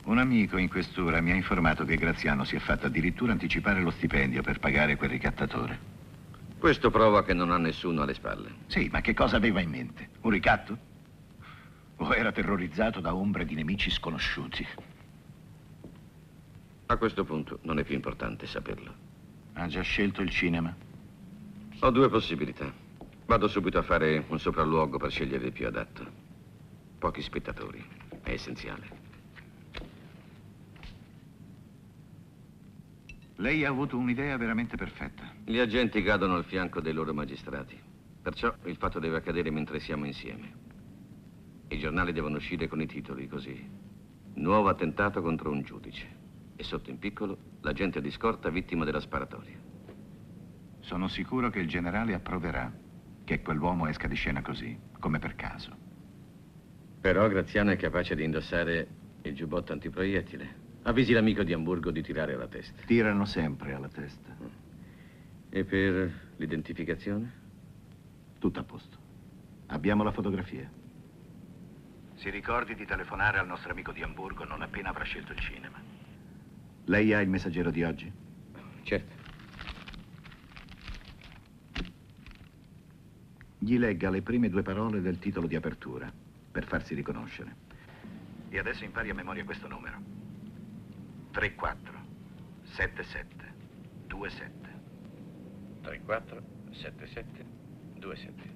Un amico in questura mi ha informato che Graziano si è fatto addirittura anticipare lo stipendio per pagare quel ricattatore. Questo prova che non ha nessuno alle spalle. Sì, ma che cosa aveva in mente? Un ricatto? O era terrorizzato da ombre di nemici sconosciuti? A questo punto non è più importante saperlo. Ha già scelto il cinema? Ho due possibilità. Vado subito a fare un sopralluogo per scegliere il più adatto. Pochi spettatori. È essenziale. Lei ha avuto un'idea veramente perfetta. Gli agenti cadono al fianco dei loro magistrati. Perciò il fatto deve accadere mentre siamo insieme. I giornali devono uscire con i titoli così. Nuovo attentato contro un giudice. E sotto in piccolo, l'agente di scorta vittima della sparatoria. Sono sicuro che il generale approverà che quell'uomo esca di scena così, come per caso. Però Graziano è capace di indossare il giubbotto antiproiettile. Avvisi l'amico di Amburgo di tirare alla testa. Tirano sempre alla testa. E per l'identificazione? Tutto a posto. Abbiamo la fotografia. Si ricordi di telefonare al nostro amico di Amburgo non appena avrà scelto il cinema. Lei ha il messaggero di oggi? Certo. Gli legga le prime due parole del titolo di apertura, per farsi riconoscere. E adesso impari a memoria questo numero. 34 77 27. 34 77 27.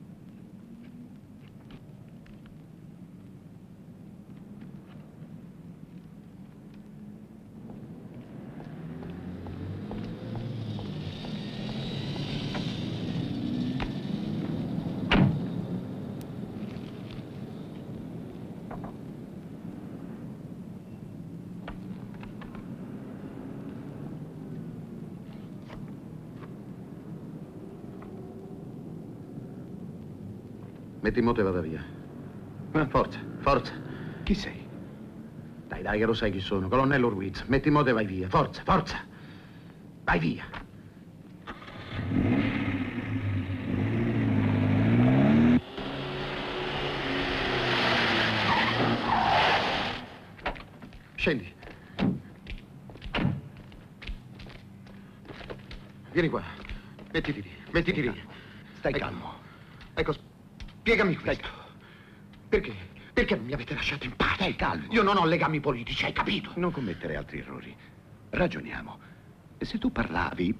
Metti in moto e vada via. Eh, Forza, forza. Chi sei? Dai, dai, che lo sai chi sono. Colonnello Ruiz. Metti moto e vai via. Forza, forza. Vai via. Scendi. Vieni qua. Mettiti lì. Mettiti lì. Stai Ecco. calmo. Ecco, spiegami questo. Perché? Perché non mi avete lasciato in pace? Stai calmo. Io non ho legami politici, hai capito? Non commettere altri errori. Ragioniamo. Se tu parlavi...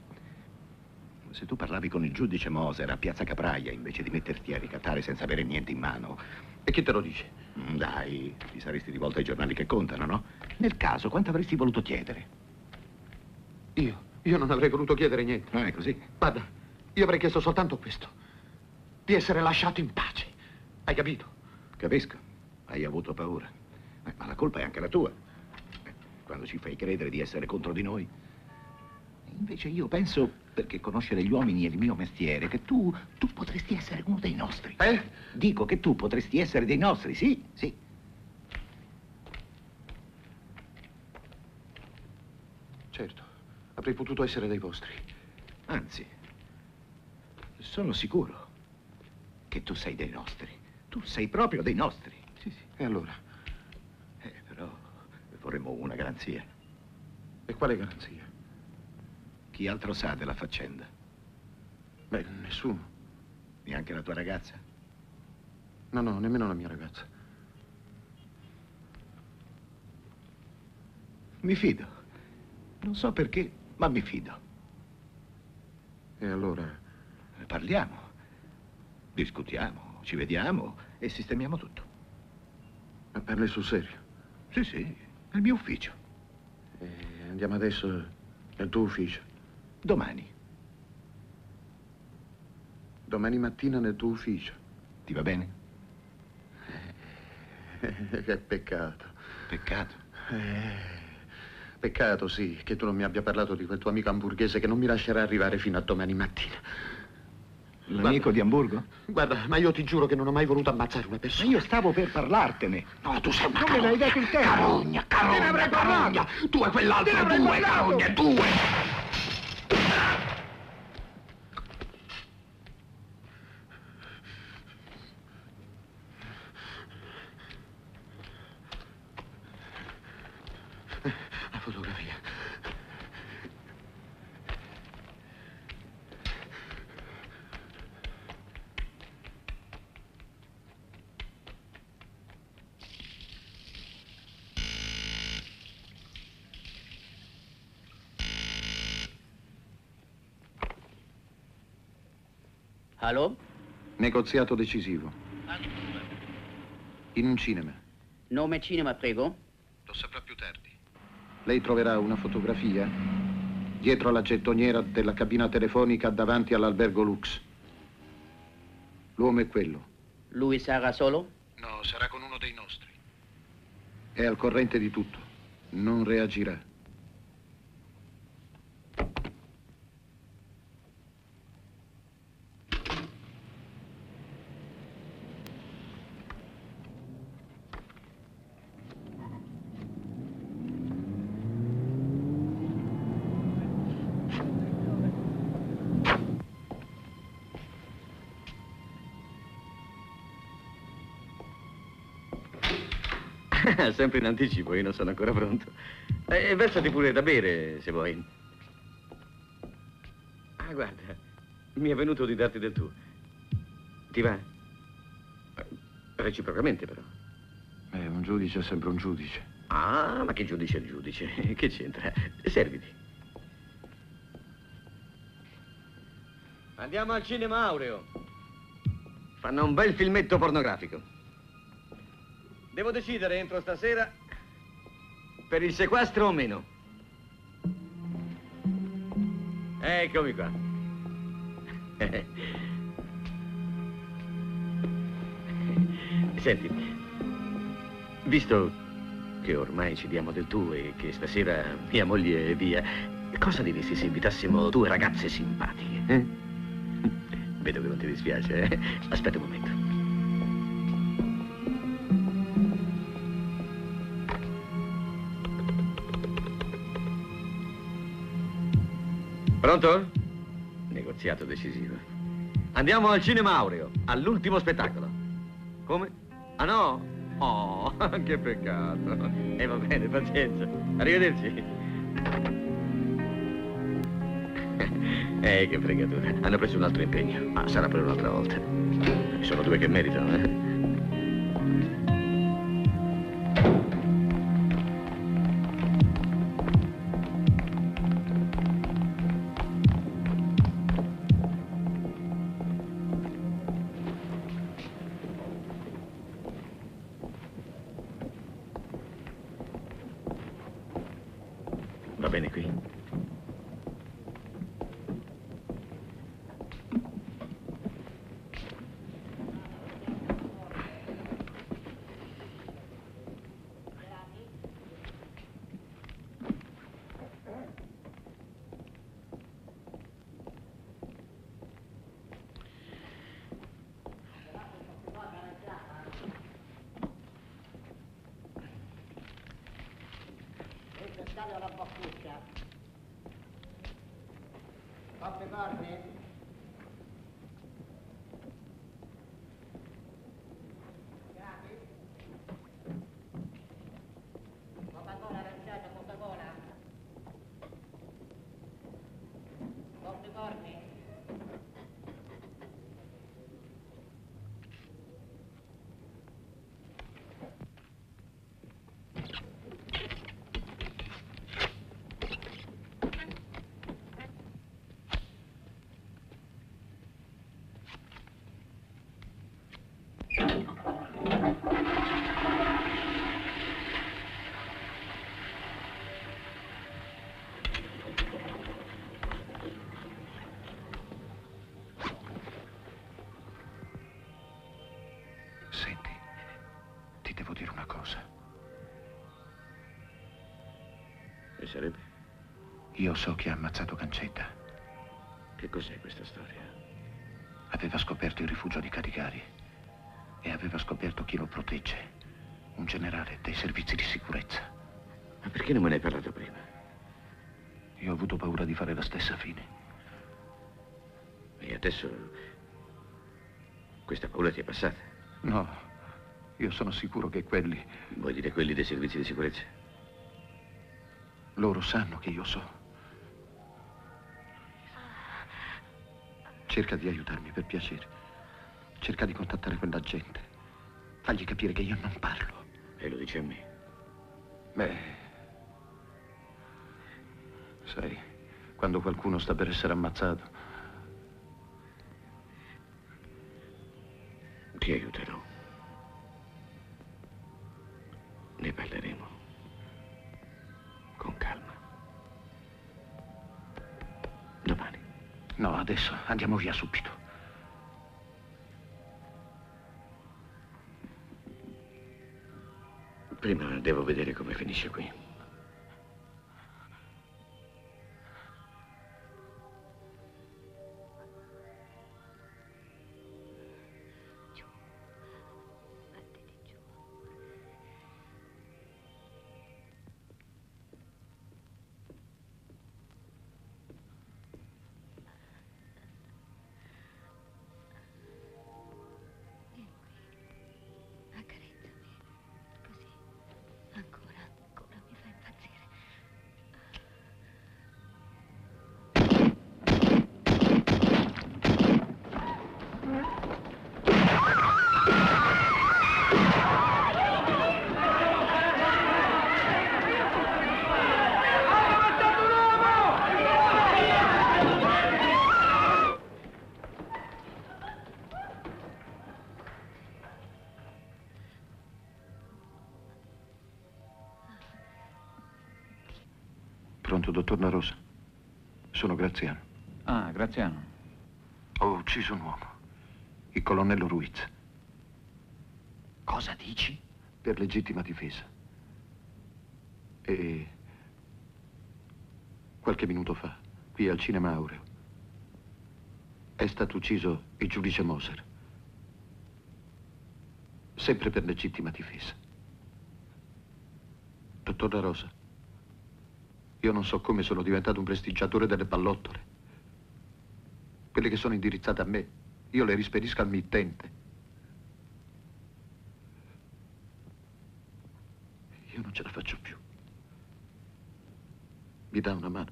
Se tu parlavi con il giudice Moser a Piazza Capraia invece di metterti a ricattare senza avere niente in mano... E chi te lo dice? Mm, Dai, ti saresti rivolto ai giornali che contano, no? Nel caso, quanto avresti voluto chiedere? Io? Io non avrei voluto chiedere niente. Non è così? Guarda, io avrei chiesto soltanto questo. Di essere lasciato in pace. Hai capito? Capisco. Hai avuto paura. Eh, ma la colpa è anche la tua. Eh, Quando ci fai credere di essere contro di noi. Invece io penso, perché conoscere gli uomini è il mio mestiere, che tu, tu potresti essere uno dei nostri. Eh? Dico che tu potresti essere dei nostri, sì, sì. Certo, avrei potuto essere dei vostri. Anzi, sono sicuro che tu sei dei nostri. Tu sei proprio dei nostri. Sì, sì. E allora? Eh, però vorremmo una garanzia. E quale garanzia? Chi altro sa della faccenda? Beh, nessuno. Neanche la tua ragazza? No, no, nemmeno la mia ragazza. Mi fido. Non so perché, ma mi fido. E allora? Parliamo, discutiamo, ci vediamo e sistemiamo tutto. Ma parli sul serio? Sì, sì, il mio ufficio. E andiamo adesso nel tuo ufficio. Domani. Domani mattina nel tuo ufficio. Ti va bene? che peccato. Peccato. Eh, peccato, sì, che tu non mi abbia parlato di quel tuo amico hamburghese che non mi lascerà arrivare fino a domani mattina. L'amico di Amburgo? Guarda, ma io ti giuro che non ho mai voluto ammazzare una persona. Ma io stavo per parlartene. No, tu sei una Non me l'hai dato il tempo. Carogna, carogna, Te ne avrei parlato. carogna. Tu e quell'altro, due, carogna, due. Allo? Negoziato decisivo. In un cinema. Nome cinema, prego? Lo saprà più tardi. Lei troverà una fotografia dietro la gettoniera della cabina telefonica davanti all'albergo Lux. L'uomo è quello. Lui sarà solo? No, sarà con uno dei nostri. È al corrente di tutto. Non reagirà. Sempre in anticipo, io non sono ancora pronto. E versati pure da bere, se vuoi. Ah, guarda, mi è venuto di darti del tuo. Ti va? Reciprocamente, però. Eh, un giudice è sempre un giudice. Ah, ma che giudice è il giudice? Che c'entra? Serviti. Andiamo al cinema Aureo. Fanno un bel filmetto pornografico. Devo decidere entro stasera per il sequestro o meno. Eccomi qua. Senti, visto che ormai ci diamo del tu e che stasera mia moglie è via, cosa diresti se invitassimo due ragazze simpatiche? eh? Vedo che non ti dispiace, eh? Aspetta un momento. Pronto? Negoziato decisivo. Andiamo al cinema Aureo, all'ultimo spettacolo. Come? Ah no? Oh, che peccato. E va bene, pazienza. Arrivederci. Eh, che fregatura. Hanno preso un altro impegno, ma sarà per un'altra volta. Sono due che meritano, eh? So chi ha ammazzato Cancetta. Che cos'è questa storia? Aveva scoperto il rifugio di Caricari e aveva scoperto chi lo protegge. Un generale dei servizi di sicurezza. Ma perché non me ne hai parlato prima? Io ho avuto paura di fare la stessa fine. E adesso questa paura ti è passata? No, io sono sicuro che quelli, Vuoi dire quelli dei servizi di sicurezza? loro sanno che io so. Cerca di aiutarmi per piacere. Cerca di contattare quella gente. Fagli capire che io non parlo. E lo dici a me? Beh, sai, quando qualcuno sta per essere ammazzato, andiamo via subito. Prima devo vedere come finisce qui. Dottor La Rosa? Sono Graziano. Ah, Graziano. Ho ucciso un uomo, il colonnello Ruiz, Cosa dici? per legittima difesa. E qualche minuto fa, qui al Cinema Aureo, è stato ucciso il giudice Moser. Sempre per legittima difesa. Dottor La Rosa, io non so come sono diventato un prestigiatore delle pallottole. Quelle che sono indirizzate a me, io le rispedisco al mittente. Io non ce la faccio più. Mi dà una mano?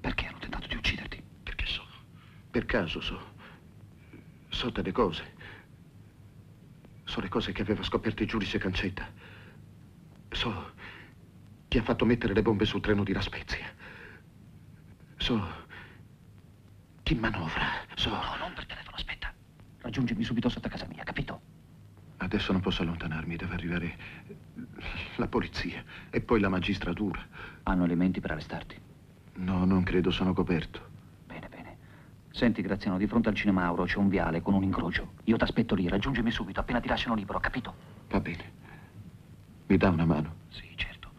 Perché hanno tentato di ucciderti? Perché so. Per caso so. So delle cose. So le cose che aveva scoperto il giudice Cancetta. So chi ha fatto mettere le bombe sul treno di La Spezia. So chi manovra. So. No, non per telefono, aspetta. Raggiungimi subito sotto casa mia, capito? Adesso non posso allontanarmi, deve arrivare la polizia e poi la magistratura. Hanno elementi per arrestarti. No, non credo, sono coperto. Bene, bene. Senti, Graziano, di fronte al Cinema Auro c'è un viale con un incrocio. Io ti aspetto lì, raggiungimi subito, appena ti lasciano libero, capito? Va bene. Mi dà una mano? Sì, certo.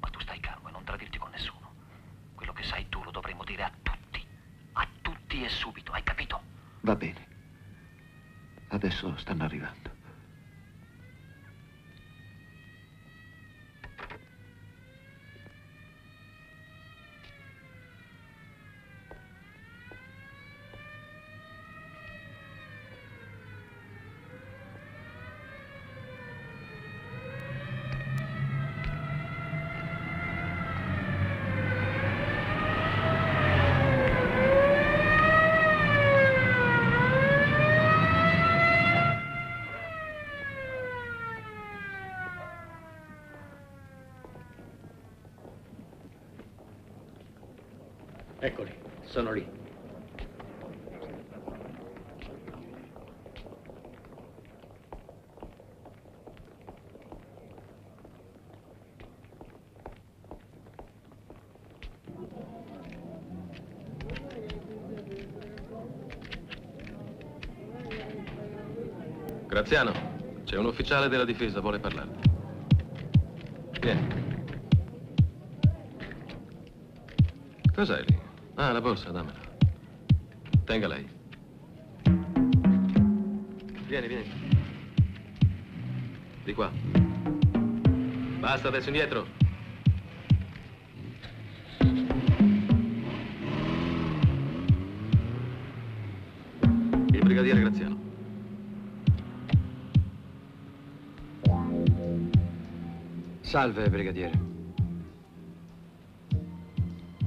Ma tu stai calmo e non tradirti con nessuno. Quello che sai tu lo dovremmo dire a tutti. A tutti e subito, hai capito? Va bene. Adesso stanno arrivando. Eccoli, sono lì. Graziano, c'è un ufficiale della difesa, vuole parlare. Vieni. Cos'hai lì? Ah, la borsa, dammela. Tenga lei. Vieni, vieni. Di qua. Basta, adesso indietro. Salve, brigadiere.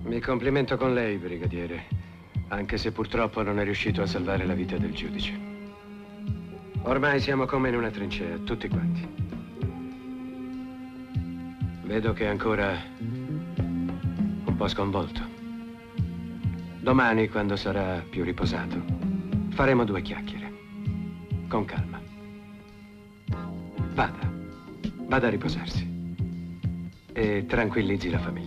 Mi complimento con lei, brigadiere, anche se purtroppo non è riuscito a salvare la vita del giudice. Ormai siamo come in una trincea, tutti quanti. Vedo che è ancora un po' sconvolto. Domani, quando sarà più riposato, faremo due chiacchiere. Con calma. Vada, vada a riposarsi. E tranquillizzi la famiglia.